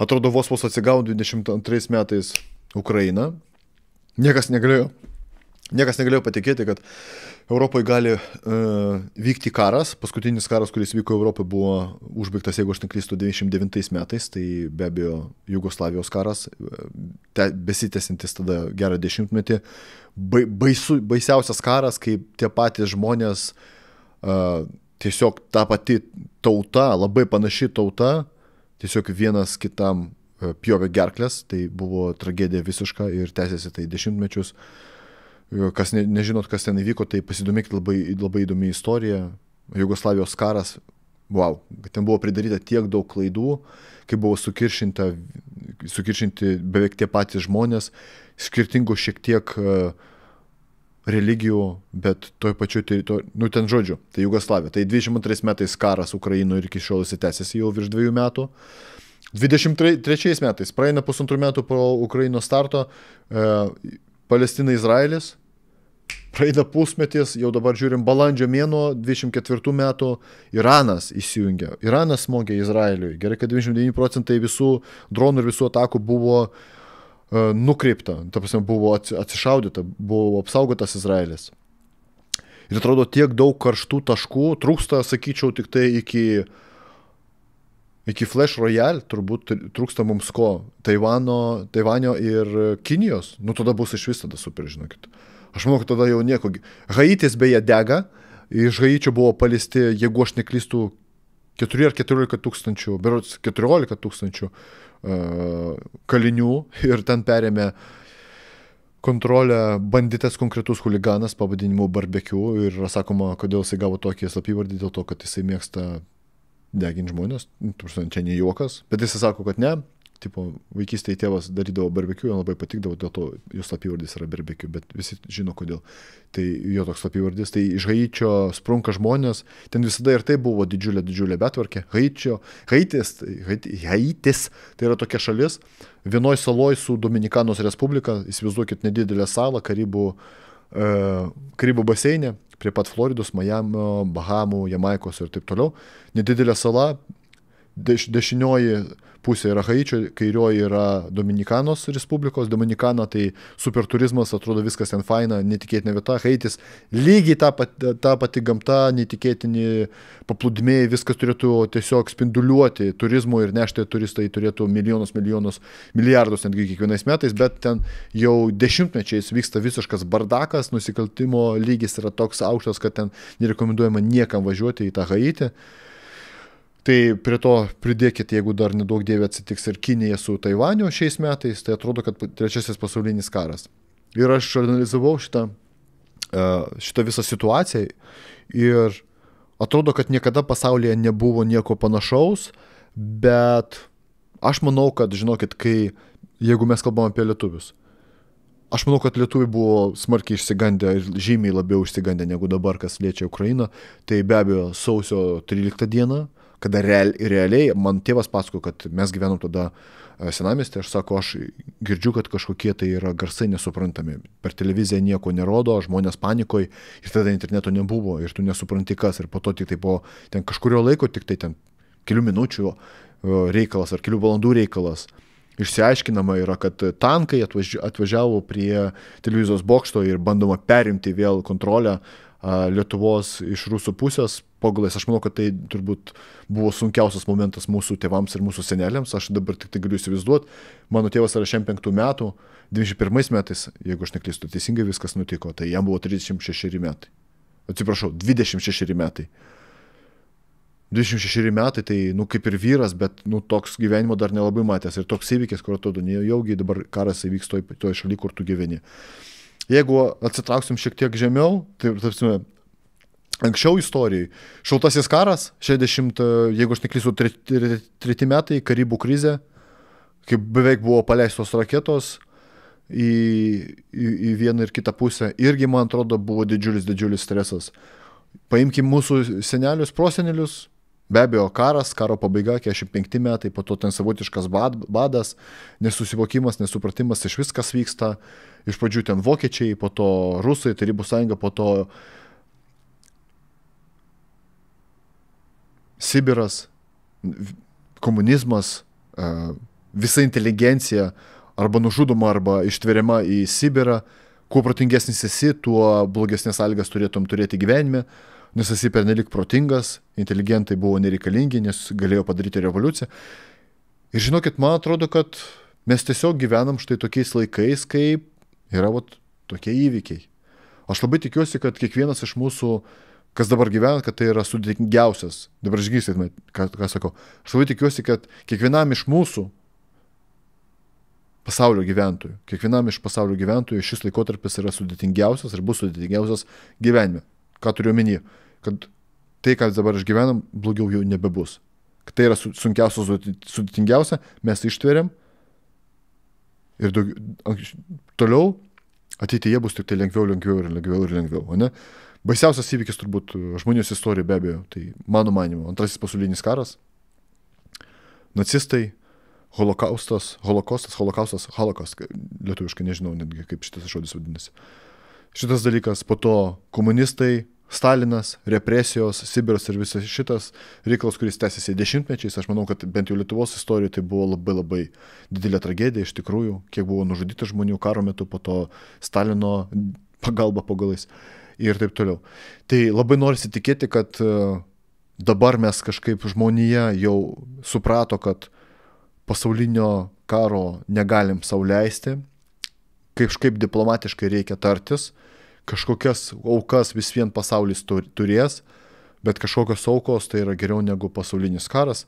[SPEAKER 1] Atrodo, vos vos atsigauna 22 metais Ukraina. Niekas negalėjo, niekas negalėjo patikėti, kad Europoje gali uh, vykti karas. Paskutinis karas, kuris vyko Europoje, buvo užbaigtas, jeigu aš neklystu, 99 metais. Tai be abejo Jugoslavijos karas, te, besitęsintis tada gerą dešimtmetį. Ba, baisu, baisiausias karas, kai tie patys žmonės, uh, tiesiog ta pati tauta, labai panaši tauta, tiesiog vienas kitam pjovė gerklės. Tai buvo tragedija visiška ir tęsiasi tai dešimtmečius. Uh, Kas ne, nežinot, kas ten įvyko, tai pasidomėkit labai, labai įdomi istorija. Jugoslavijos karas, wow, ten buvo pridaryta tiek daug klaidų, kai buvo sukiršinti beveik tie patys žmonės, skirtingų šiek tiek uh, religijų, bet toj pačioj teritorijoje, nu ten žodžiu, tai Jugoslavija. Tai 22 metais karas Ukrainoje ir iki šiol jis tęsiasi jau virš dviejų metų. 23 metais, praeina pusantrų metų po Ukrainos starto, e, Palestina Izraelis, praeina pusmetis, jau dabar žiūrim balandžio mėnuo 24 metų, Iranas įsijungia. Iranas smogė Izraeliui. Gerai, kad 29 procentai visų dronų ir visų atakų buvo uh, nukreipta, ta prasme, buvo atsišaudyta, buvo apsaugotas Izraelis. Ir atrodo tiek daug karštų taškų, trūksta, sakyčiau, tik tai iki, iki Flash Royale, turbūt trūksta mums ko? Taivano, Taivanio ir Kinijos. Nu tada bus iš vis tada super, žinokit. Uh, Aš manau, kad tada jau nieko. Haitis beje dega, iš Haičio buvo palisti, jeigu aš neklystu, 4 ar 14 tūkstančių, berots 14 tūkstančių uh, kalinių ir ten perėmė kontrolę banditas konkretus huliganas pavadinimu Barbecue ir sakoma, kodėl jisai gavo tokį slapyvardį, dėl to, kad jisai mėgsta deginti žmonės, nu, čia ne juokas, bet jisai sako, kad ne, tipo, vaikystėje tėvas darydavo barbekiu, jam labai patikdavo, dėl to jo slapyvardis yra barbekiu, bet visi žino kodėl. Tai jo toks slapyvardis, tai iš Haičio sprunka žmonės, ten visada ir tai buvo didžiulė, didžiulė betvarkė. Haičio, Haitis, Haitis, tai yra tokia šalis, vienoj saloj su Dominikanos Respublika, įsivaizduokit nedidelę salą, Karibų, e, Karibų baseinė, prie pat Floridos, Miamio, Bahamų, Jamaikos ir taip toliau. Nedidelė sala, deš, dešinioji pusė yra Haičio, kairioji yra Dominikanos Respublikos, Dominikana tai super turizmas, atrodo viskas ten faina, netikėtina vieta, Haitis lygiai ta pati, ta pati gamta, netikėtini paplūdimiai, viskas turėtų tiesiog spinduliuoti turizmu ir nešti turistai turėtų milijonus, milijonus, milijardus netgi kiekvienais metais, bet ten jau dešimtmečiais vyksta visiškas bardakas, nusikaltimo lygis yra toks aukštas, kad ten nerekomenduojama niekam važiuoti į tą Haitį. Tai prie to pridėkit, jeigu dar nedaug dievė atsitiks ir Kinija su Taivaniu šiais metais, tai atrodo, kad trečiasis pasaulinis karas. Ir aš analizavau šitą, e, šitą visą situaciją ir atrodo, kad niekada pasaulyje nebuvo nieko panašaus, bet aš manau, kad, žinokit, kai, jeigu mes kalbam apie lietuvius, Aš manau, kad lietuviai buvo smarkiai išsigandę ir žymiai labiau išsigandę negu dabar, kas liečia Ukrainą. Tai be abejo sausio 13 dieną, uh, kada real, realiai man tėvas pasako, kad mes gyvenom tada e, senamestį, aš sako, aš girdžiu, kad kažkokie tai yra garsai nesuprantami. Per televiziją nieko nerodo, žmonės panikoje ir tada interneto nebuvo ir tu nesupranti kas ir po to tik tai po ten kažkurio laiko, tik tai ten kelių minučių e, reikalas ar kelių valandų reikalas. Išsiaiškinama yra, kad tankai atvažiavo prie televizijos bokšto ir bandoma perimti vėl kontrolę Lietuvos iš rusų pusės pogulais. Aš manau, kad tai turbūt buvo sunkiausias momentas mūsų tėvams ir mūsų seneliams. Aš dabar tik tai galiu įsivaizduoti. Mano tėvas yra 65 metų, 21 metais, jeigu aš neklystu, teisingai viskas nutiko, tai jam buvo 36 metai. Atsiprašau, 26 metai. 26 metai, tai, nu, kaip ir vyras, bet, nu, toks gyvenimo dar nelabai matęs ir toks įvykis, kur atrodo, nejaugi dabar karas įvyks toj, toj šaly, kur tu gyveni. Jeigu atsitrauksim šiek tiek žemiau, tai, tarpsime, anksčiau istorijai, šaltasis karas, 60, jeigu aš neklysiu, treti, metai, Karibų krizė, kai beveik buvo paleistos raketos į, į, į vieną ir kitą pusę, irgi, man atrodo, buvo didžiulis, didžiulis stresas. Paimkim mūsų senelius, prosenelius, Be abejo, karas, karo pabaiga, 45 metai, po to ten savotiškas bad, badas, nesusivokimas, nesupratimas iš viskas vyksta. Iš pradžių ten vokiečiai, po to rusai, tarybų sąjunga, po to Sibiras, komunizmas, e, visa inteligencija arba nužudoma, arba ištveriama į Sibirą. Kuo protingesnis esi, tuo blogesnės sąlygas turėtum turėti gyvenime nes esi pernelik protingas, inteligentai buvo nereikalingi, nes galėjo padaryti revoliuciją. Ir žinokit, man atrodo, kad mes tiesiog gyvenam štai tokiais laikais, kai yra vat, tokie įvykiai. Aš labai tikiuosi, kad kiekvienas iš mūsų, kas dabar gyvena, kad tai yra sudėtingiausias. Dabar išgysit, ką, ką sakau. Aš labai tikiuosi, kad kiekvienam iš mūsų pasaulio gyventojų, kiekvienam iš pasaulio gyventojų šis laikotarpis yra sudėtingiausias ir bus sudėtingiausias gyvenime. Ką turiu omenyje? kad tai, ką dabar išgyvenam, blogiau jau nebebus. Kad tai yra sunkiausia, sudėtingiausia, mes ištveriam ir daug, toliau ateityje bus tik tai lengviau, lengviau ir lengviau ir lengviau. Ne? Baisiausias įvykis turbūt žmonijos istorijoje be abejo, tai mano manimo, antrasis pasaulinis karas, nacistai, holokaustas, holokaustas, holokaustas, lietuviškai nežinau netgi kaip šitas žodis vadinasi. Šitas dalykas, po to komunistai, Stalinas, represijos, Sibiras ir visas šitas reikalas, kuris tęsiasi dešimtmečiais, aš manau, kad bent jau Lietuvos istorijoje tai buvo labai labai didelė tragedija iš tikrųjų, kiek buvo nužudyta žmonių karo metu, po to Stalino pagalba pagalais ir taip toliau. Tai labai norisi tikėti, kad e, dabar mes kažkaip žmonija jau suprato, kad pasaulinio karo negalim sauliaisti, kažkaip diplomatiškai reikia tartis kažkokias aukas vis vien pasaulis turės, bet kažkokios aukos tai yra geriau negu pasaulinis karas.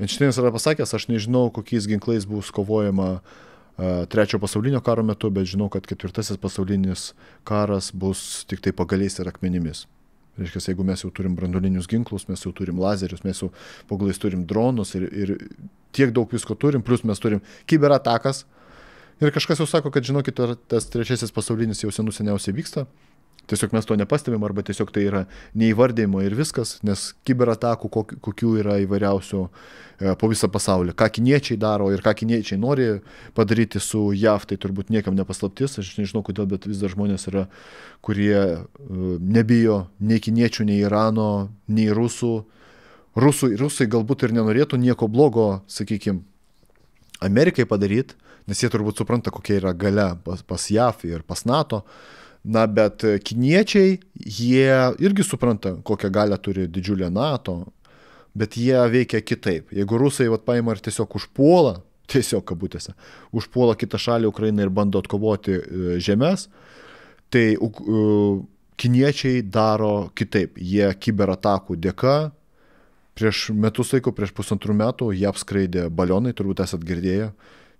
[SPEAKER 1] Einšteinas yra pasakęs, aš nežinau, kokiais ginklais bus kovojama uh, trečiojo pasaulinio karo metu, bet žinau, kad ketvirtasis pasaulinis karas bus tik tai pagaliais ir akmenimis. Reiškia, jeigu mes jau turim brandolinius ginklus, mes jau turim lazerius, mes jau pagalais turim dronus ir, ir tiek daug visko turim, plus mes turim kiberatakas, Ir kažkas jau sako, kad žinokit, tas trečiasis pasaulinis jau senų seniausiai vyksta. Tiesiog mes to nepastebim arba tiesiog tai yra neįvardėjimo ir viskas, nes kiberatakų kokių yra įvairiausių e, po visą pasaulį. Ką kiniečiai daro ir ką kiniečiai nori padaryti su JAV, tai turbūt niekam nepaslaptis. Aš nežinau kodėl, bet vis dar žmonės yra, kurie e, nebijo nei kiniečių, nei Irano, nei rusų. Rusų, rusai galbūt ir nenorėtų nieko blogo, sakykime, Amerikai padaryti, nes jie turbūt supranta, kokia yra gale pas, pas JAF ir pas NATO. Na, bet kiniečiai, jie irgi supranta, kokią galę turi didžiulė NATO, bet jie veikia kitaip. Jeigu rusai vat, paima ir tiesiog užpuola, tiesiog kabutėse, užpuola kitą šalį Ukrainą ir bando atkovoti e, žemės, tai uh, kiniečiai daro kitaip. Jie kiberatakų dėka prieš metus laiko, prieš pusantrų metų, jie apskraidė balionai, turbūt esat girdėję,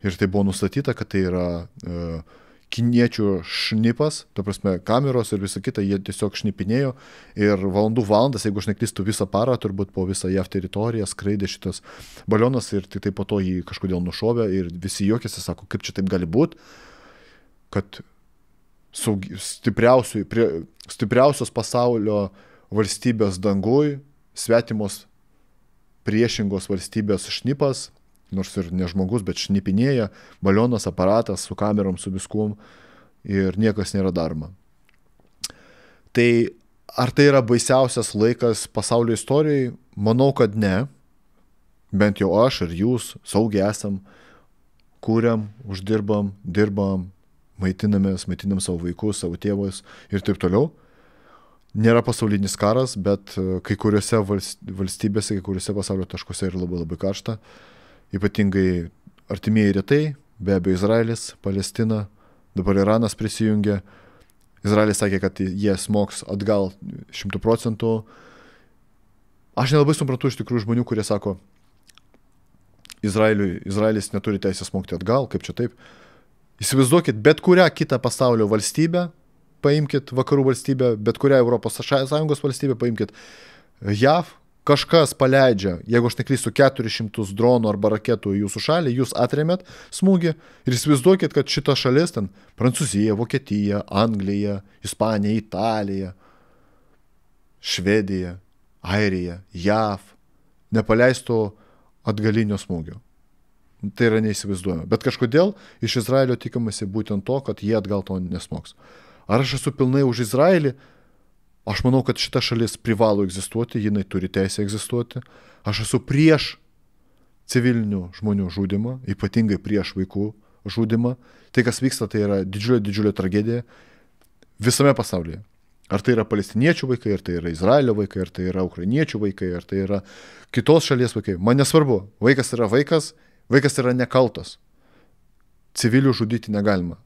[SPEAKER 1] ir tai buvo nustatyta, kad tai yra e, kiniečių šnipas, ta prasme, kameros ir visa kita, jie tiesiog šnipinėjo. Ir valandų valandas, jeigu aš neklystu visą parą, turbūt po visą JAV teritoriją skraidė šitas balionas ir tik tai po to jį kažkodėl nušovė ir visi juokėsi, sako, kaip čia taip gali būti, kad saugi, prie, stipriausios pasaulio valstybės dangui svetimos priešingos valstybės šnipas nors ir ne žmogus, bet šnipinėja, balionas, aparatas su kamerom, su viskuom ir niekas nėra daroma. Tai ar tai yra baisiausias laikas pasaulio istorijai? Manau, kad ne. Bent jau aš ir jūs saugiai esam, kūriam, uždirbam, dirbam, maitinamės, maitinam savo vaikus, savo tėvus ir taip toliau. Nėra pasaulinis karas, bet kai kuriuose valstybėse, kai kuriuose pasaulio taškuose yra labai labai karšta ypatingai artimieji rytai, be abejo Izraelis, Palestina, dabar Iranas prisijungė. Izraelis sakė, kad jie smoks atgal šimtų procentų. Aš nelabai suprantu iš tikrųjų žmonių, kurie sako, Izraeliui, Izraelis neturi teisės smogti atgal, kaip čia taip. Įsivaizduokit, bet kurią kitą pasaulio valstybę, paimkite vakarų valstybę, bet kurią Europos Sąjungos valstybę, paimkite JAV, kažkas paleidžia, jeigu aš neklystu, 400 dronų arba raketų į jūsų šalį, jūs atremėt smūgį ir įsivaizduokit, kad šita šalis ten - Prancūzija, Vokietija, Anglija, Ispanija, Italija, Švedija, Airija, JAV, nepaleistų atgalinio smūgio. Tai yra neįsivaizduojama. Bet kažkodėl iš Izraelio tikimasi būtent to, kad jie atgal to nesmoks. Ar aš esu pilnai už Izraelį? Aš manau, kad šita šalis privalo egzistuoti, jinai turi teisę egzistuoti. Aš esu prieš civilinių žmonių žudimą, ypatingai prieš vaikų žudimą. Tai, kas vyksta, tai yra didžiulė, didžiulė tragedija visame pasaulyje. Ar tai yra palestiniečių vaikai, ar tai yra Izraelio vaikai, ar tai yra ukrainiečių vaikai, ar tai yra kitos šalies vaikai. Man nesvarbu. Vaikas yra vaikas, vaikas yra nekaltas. Civilių žudyti negalima.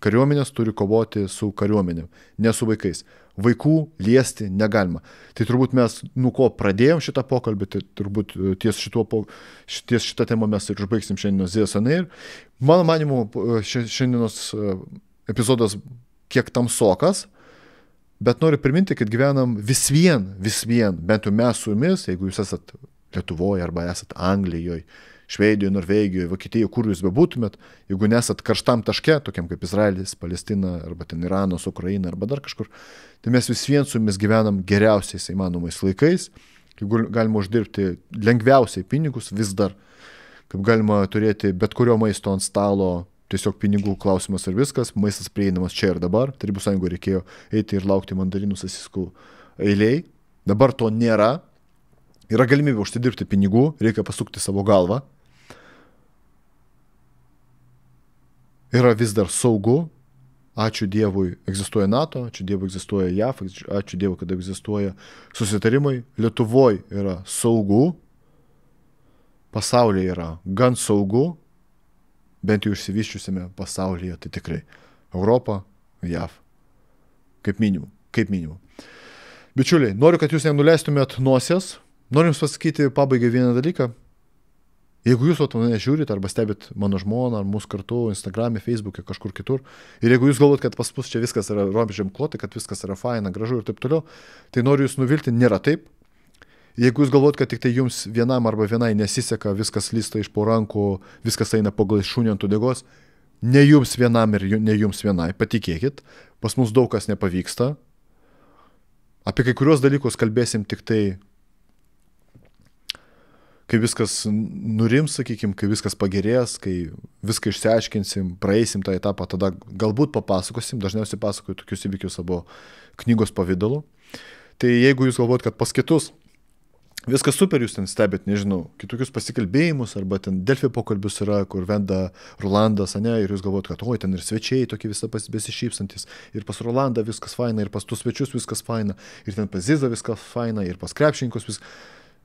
[SPEAKER 1] Kariuomenės turi kovoti su kariuomenėm, ne su vaikais. Vaikų liesti negalima. Tai turbūt mes, nu ko pradėjom šitą pokalbį, tai turbūt e, ties, šituo, ties šitą temą mes ir užbaigsim šiandienos ZSN. Ir mano manimu, e, šiandienos e, epizodas kiek tamsokas, bet noriu priminti, kad gyvenam vis vien, vis vien, bent jau mes su jumis, jeigu jūs esat Lietuvoje arba esat Anglijoje, Švedijoje, Norvegijoje, Vokietijoje, kur jūs bebūtumėt, jeigu nesat karštam taške, tokiam kaip Izraelis, Palestina, arba ten Iranas, Ukraina, arba dar kažkur, tai mes vis vien su jumis gyvenam geriausiais įmanomais laikais, kaip galima uždirbti lengviausiai pinigus vis dar, kaip galima turėti bet kurio maisto ant stalo tiesiog pinigų klausimas ir viskas, maistas prieinamas čia ir dabar, Tarybų sąjungoje reikėjo eiti ir laukti mandarinų sasiskų eiliai, dabar to nėra, yra galimybė užsidirbti pinigų, reikia pasukti savo galvą, yra vis dar saugu, ačiū Dievui egzistuoja NATO, ačiū Dievui egzistuoja JAF, ačiū Dievui, kad egzistuoja susitarimai, Lietuvoje yra saugu, pasaulyje yra gan saugu, bent jau išsivyščiusiame pasaulyje, tai tikrai Europą, JAV. Kaip minimum. Kaip minimum. Bičiuliai, noriu, kad jūs nenuleistumėt nosies. Noriu jums pasakyti pabaigai vieną dalyką. Jeigu jūs mane žiūrit arba stebit mano žmoną ar mūsų kartu Instagram'e, Facebook'e, kažkur kitur, ir jeigu jūs galvojat, kad pas mus čia viskas yra robižiam kloti, kad viskas yra faina, gražu ir taip toliau, tai noriu jūs nuvilti, nėra taip. Jeigu jūs galvojat, kad tik tai jums vienam arba vienai nesiseka, viskas lysta iš po rankų, viskas eina pagal šunį ant udegos, ne jums vienam ir ne jums vienai, patikėkit, pas mus daug kas nepavyksta. Apie kai kurios dalykus kalbėsim tik tai, kai viskas nurims, sakykime, kai viskas pagerės, kai viską išsiaiškinsim, praeisim tą etapą, tada galbūt papasakosim, dažniausiai pasakoju tokius įvykius savo knygos pavydalu. Tai jeigu jūs galvojat, kad pas kitus Viskas super, jūs ten stebėt, nežinau, kitokius pasikalbėjimus, arba ten Delfi pokalbius yra, kur venda Rolandas, ne, ir jūs galvojat, kad oi, ten ir svečiai tokie visą besišypsantis, ir pas Rolandą viskas faina, ir pas tų svečius viskas faina, ir ten pas Zizą viskas faina, ir pas krepšininkus viskas,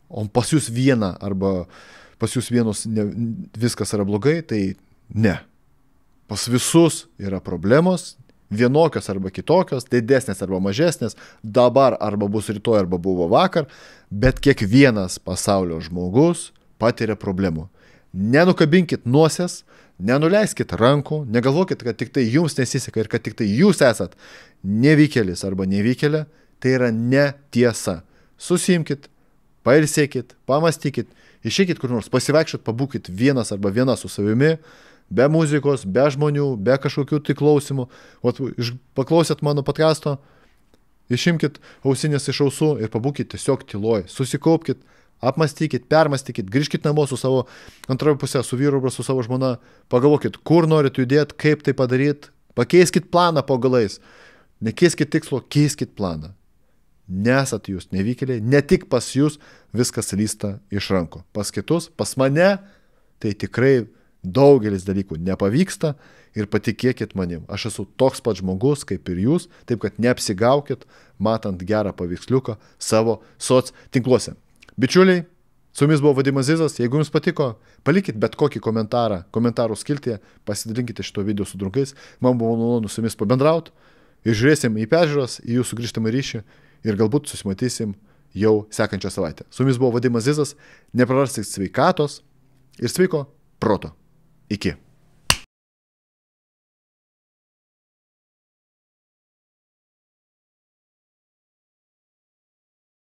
[SPEAKER 1] o pas jūs viena, arba pas jūs vienus ne, viskas yra blogai, tai ne. Pas visus yra problemos, vienokios arba kitokios, didesnės arba mažesnės, dabar arba bus rytoj arba buvo vakar, bet kiekvienas pasaulio žmogus patiria problemų. Nenukabinkit nuosės, nenuleiskit rankų, negalvokit, kad tik tai jums nesiseka ir kad tik tai jūs esat nevykėlis arba nevykėlė, tai yra netiesa. Susimkit, pailsėkit, pamastykit, išeikit kur nors, pasivaikščiot, pabūkit vienas arba viena su savimi, be muzikos, be žmonių, be kažkokių tai klausimų. O paklausėt mano podcasto, išimkit ausinės iš ausų ir pabūkit tiesiog tyloj, susikaupkit, apmastykit, permastykit, grįžkit namo su savo antroje pusė, su vyru arba su savo žmona, pagalvokit, kur norit judėti, kaip tai padaryti, pakeiskit planą po galais. Nekeiskit tikslo, keiskit planą. Nesat jūs nevykėliai, ne tik pas jūs viskas lysta iš rankų. Pas kitus, pas mane, tai tikrai Daugelis dalykų nepavyksta ir patikėkit manim, aš esu toks pat žmogus kaip ir jūs, taip kad neapsigaukit, matant gerą paveiksliuką savo soc tinkluose. Bičiuliai, su jumis buvo Vadimas Zizas, jeigu jums patiko, palikit bet kokį komentarą komentarų skiltyje, pasidalinkite šito video su draugais, man buvo malonu su jumis pabendrauti ir žiūrėsim į peržiūras, į jūsų grįžtamą ryšį ir galbūt susimatysim jau sekančią savaitę. Su jumis buvo Vadimas Zizas, nepraraskite sveikatos ir sveiko proto. Iki.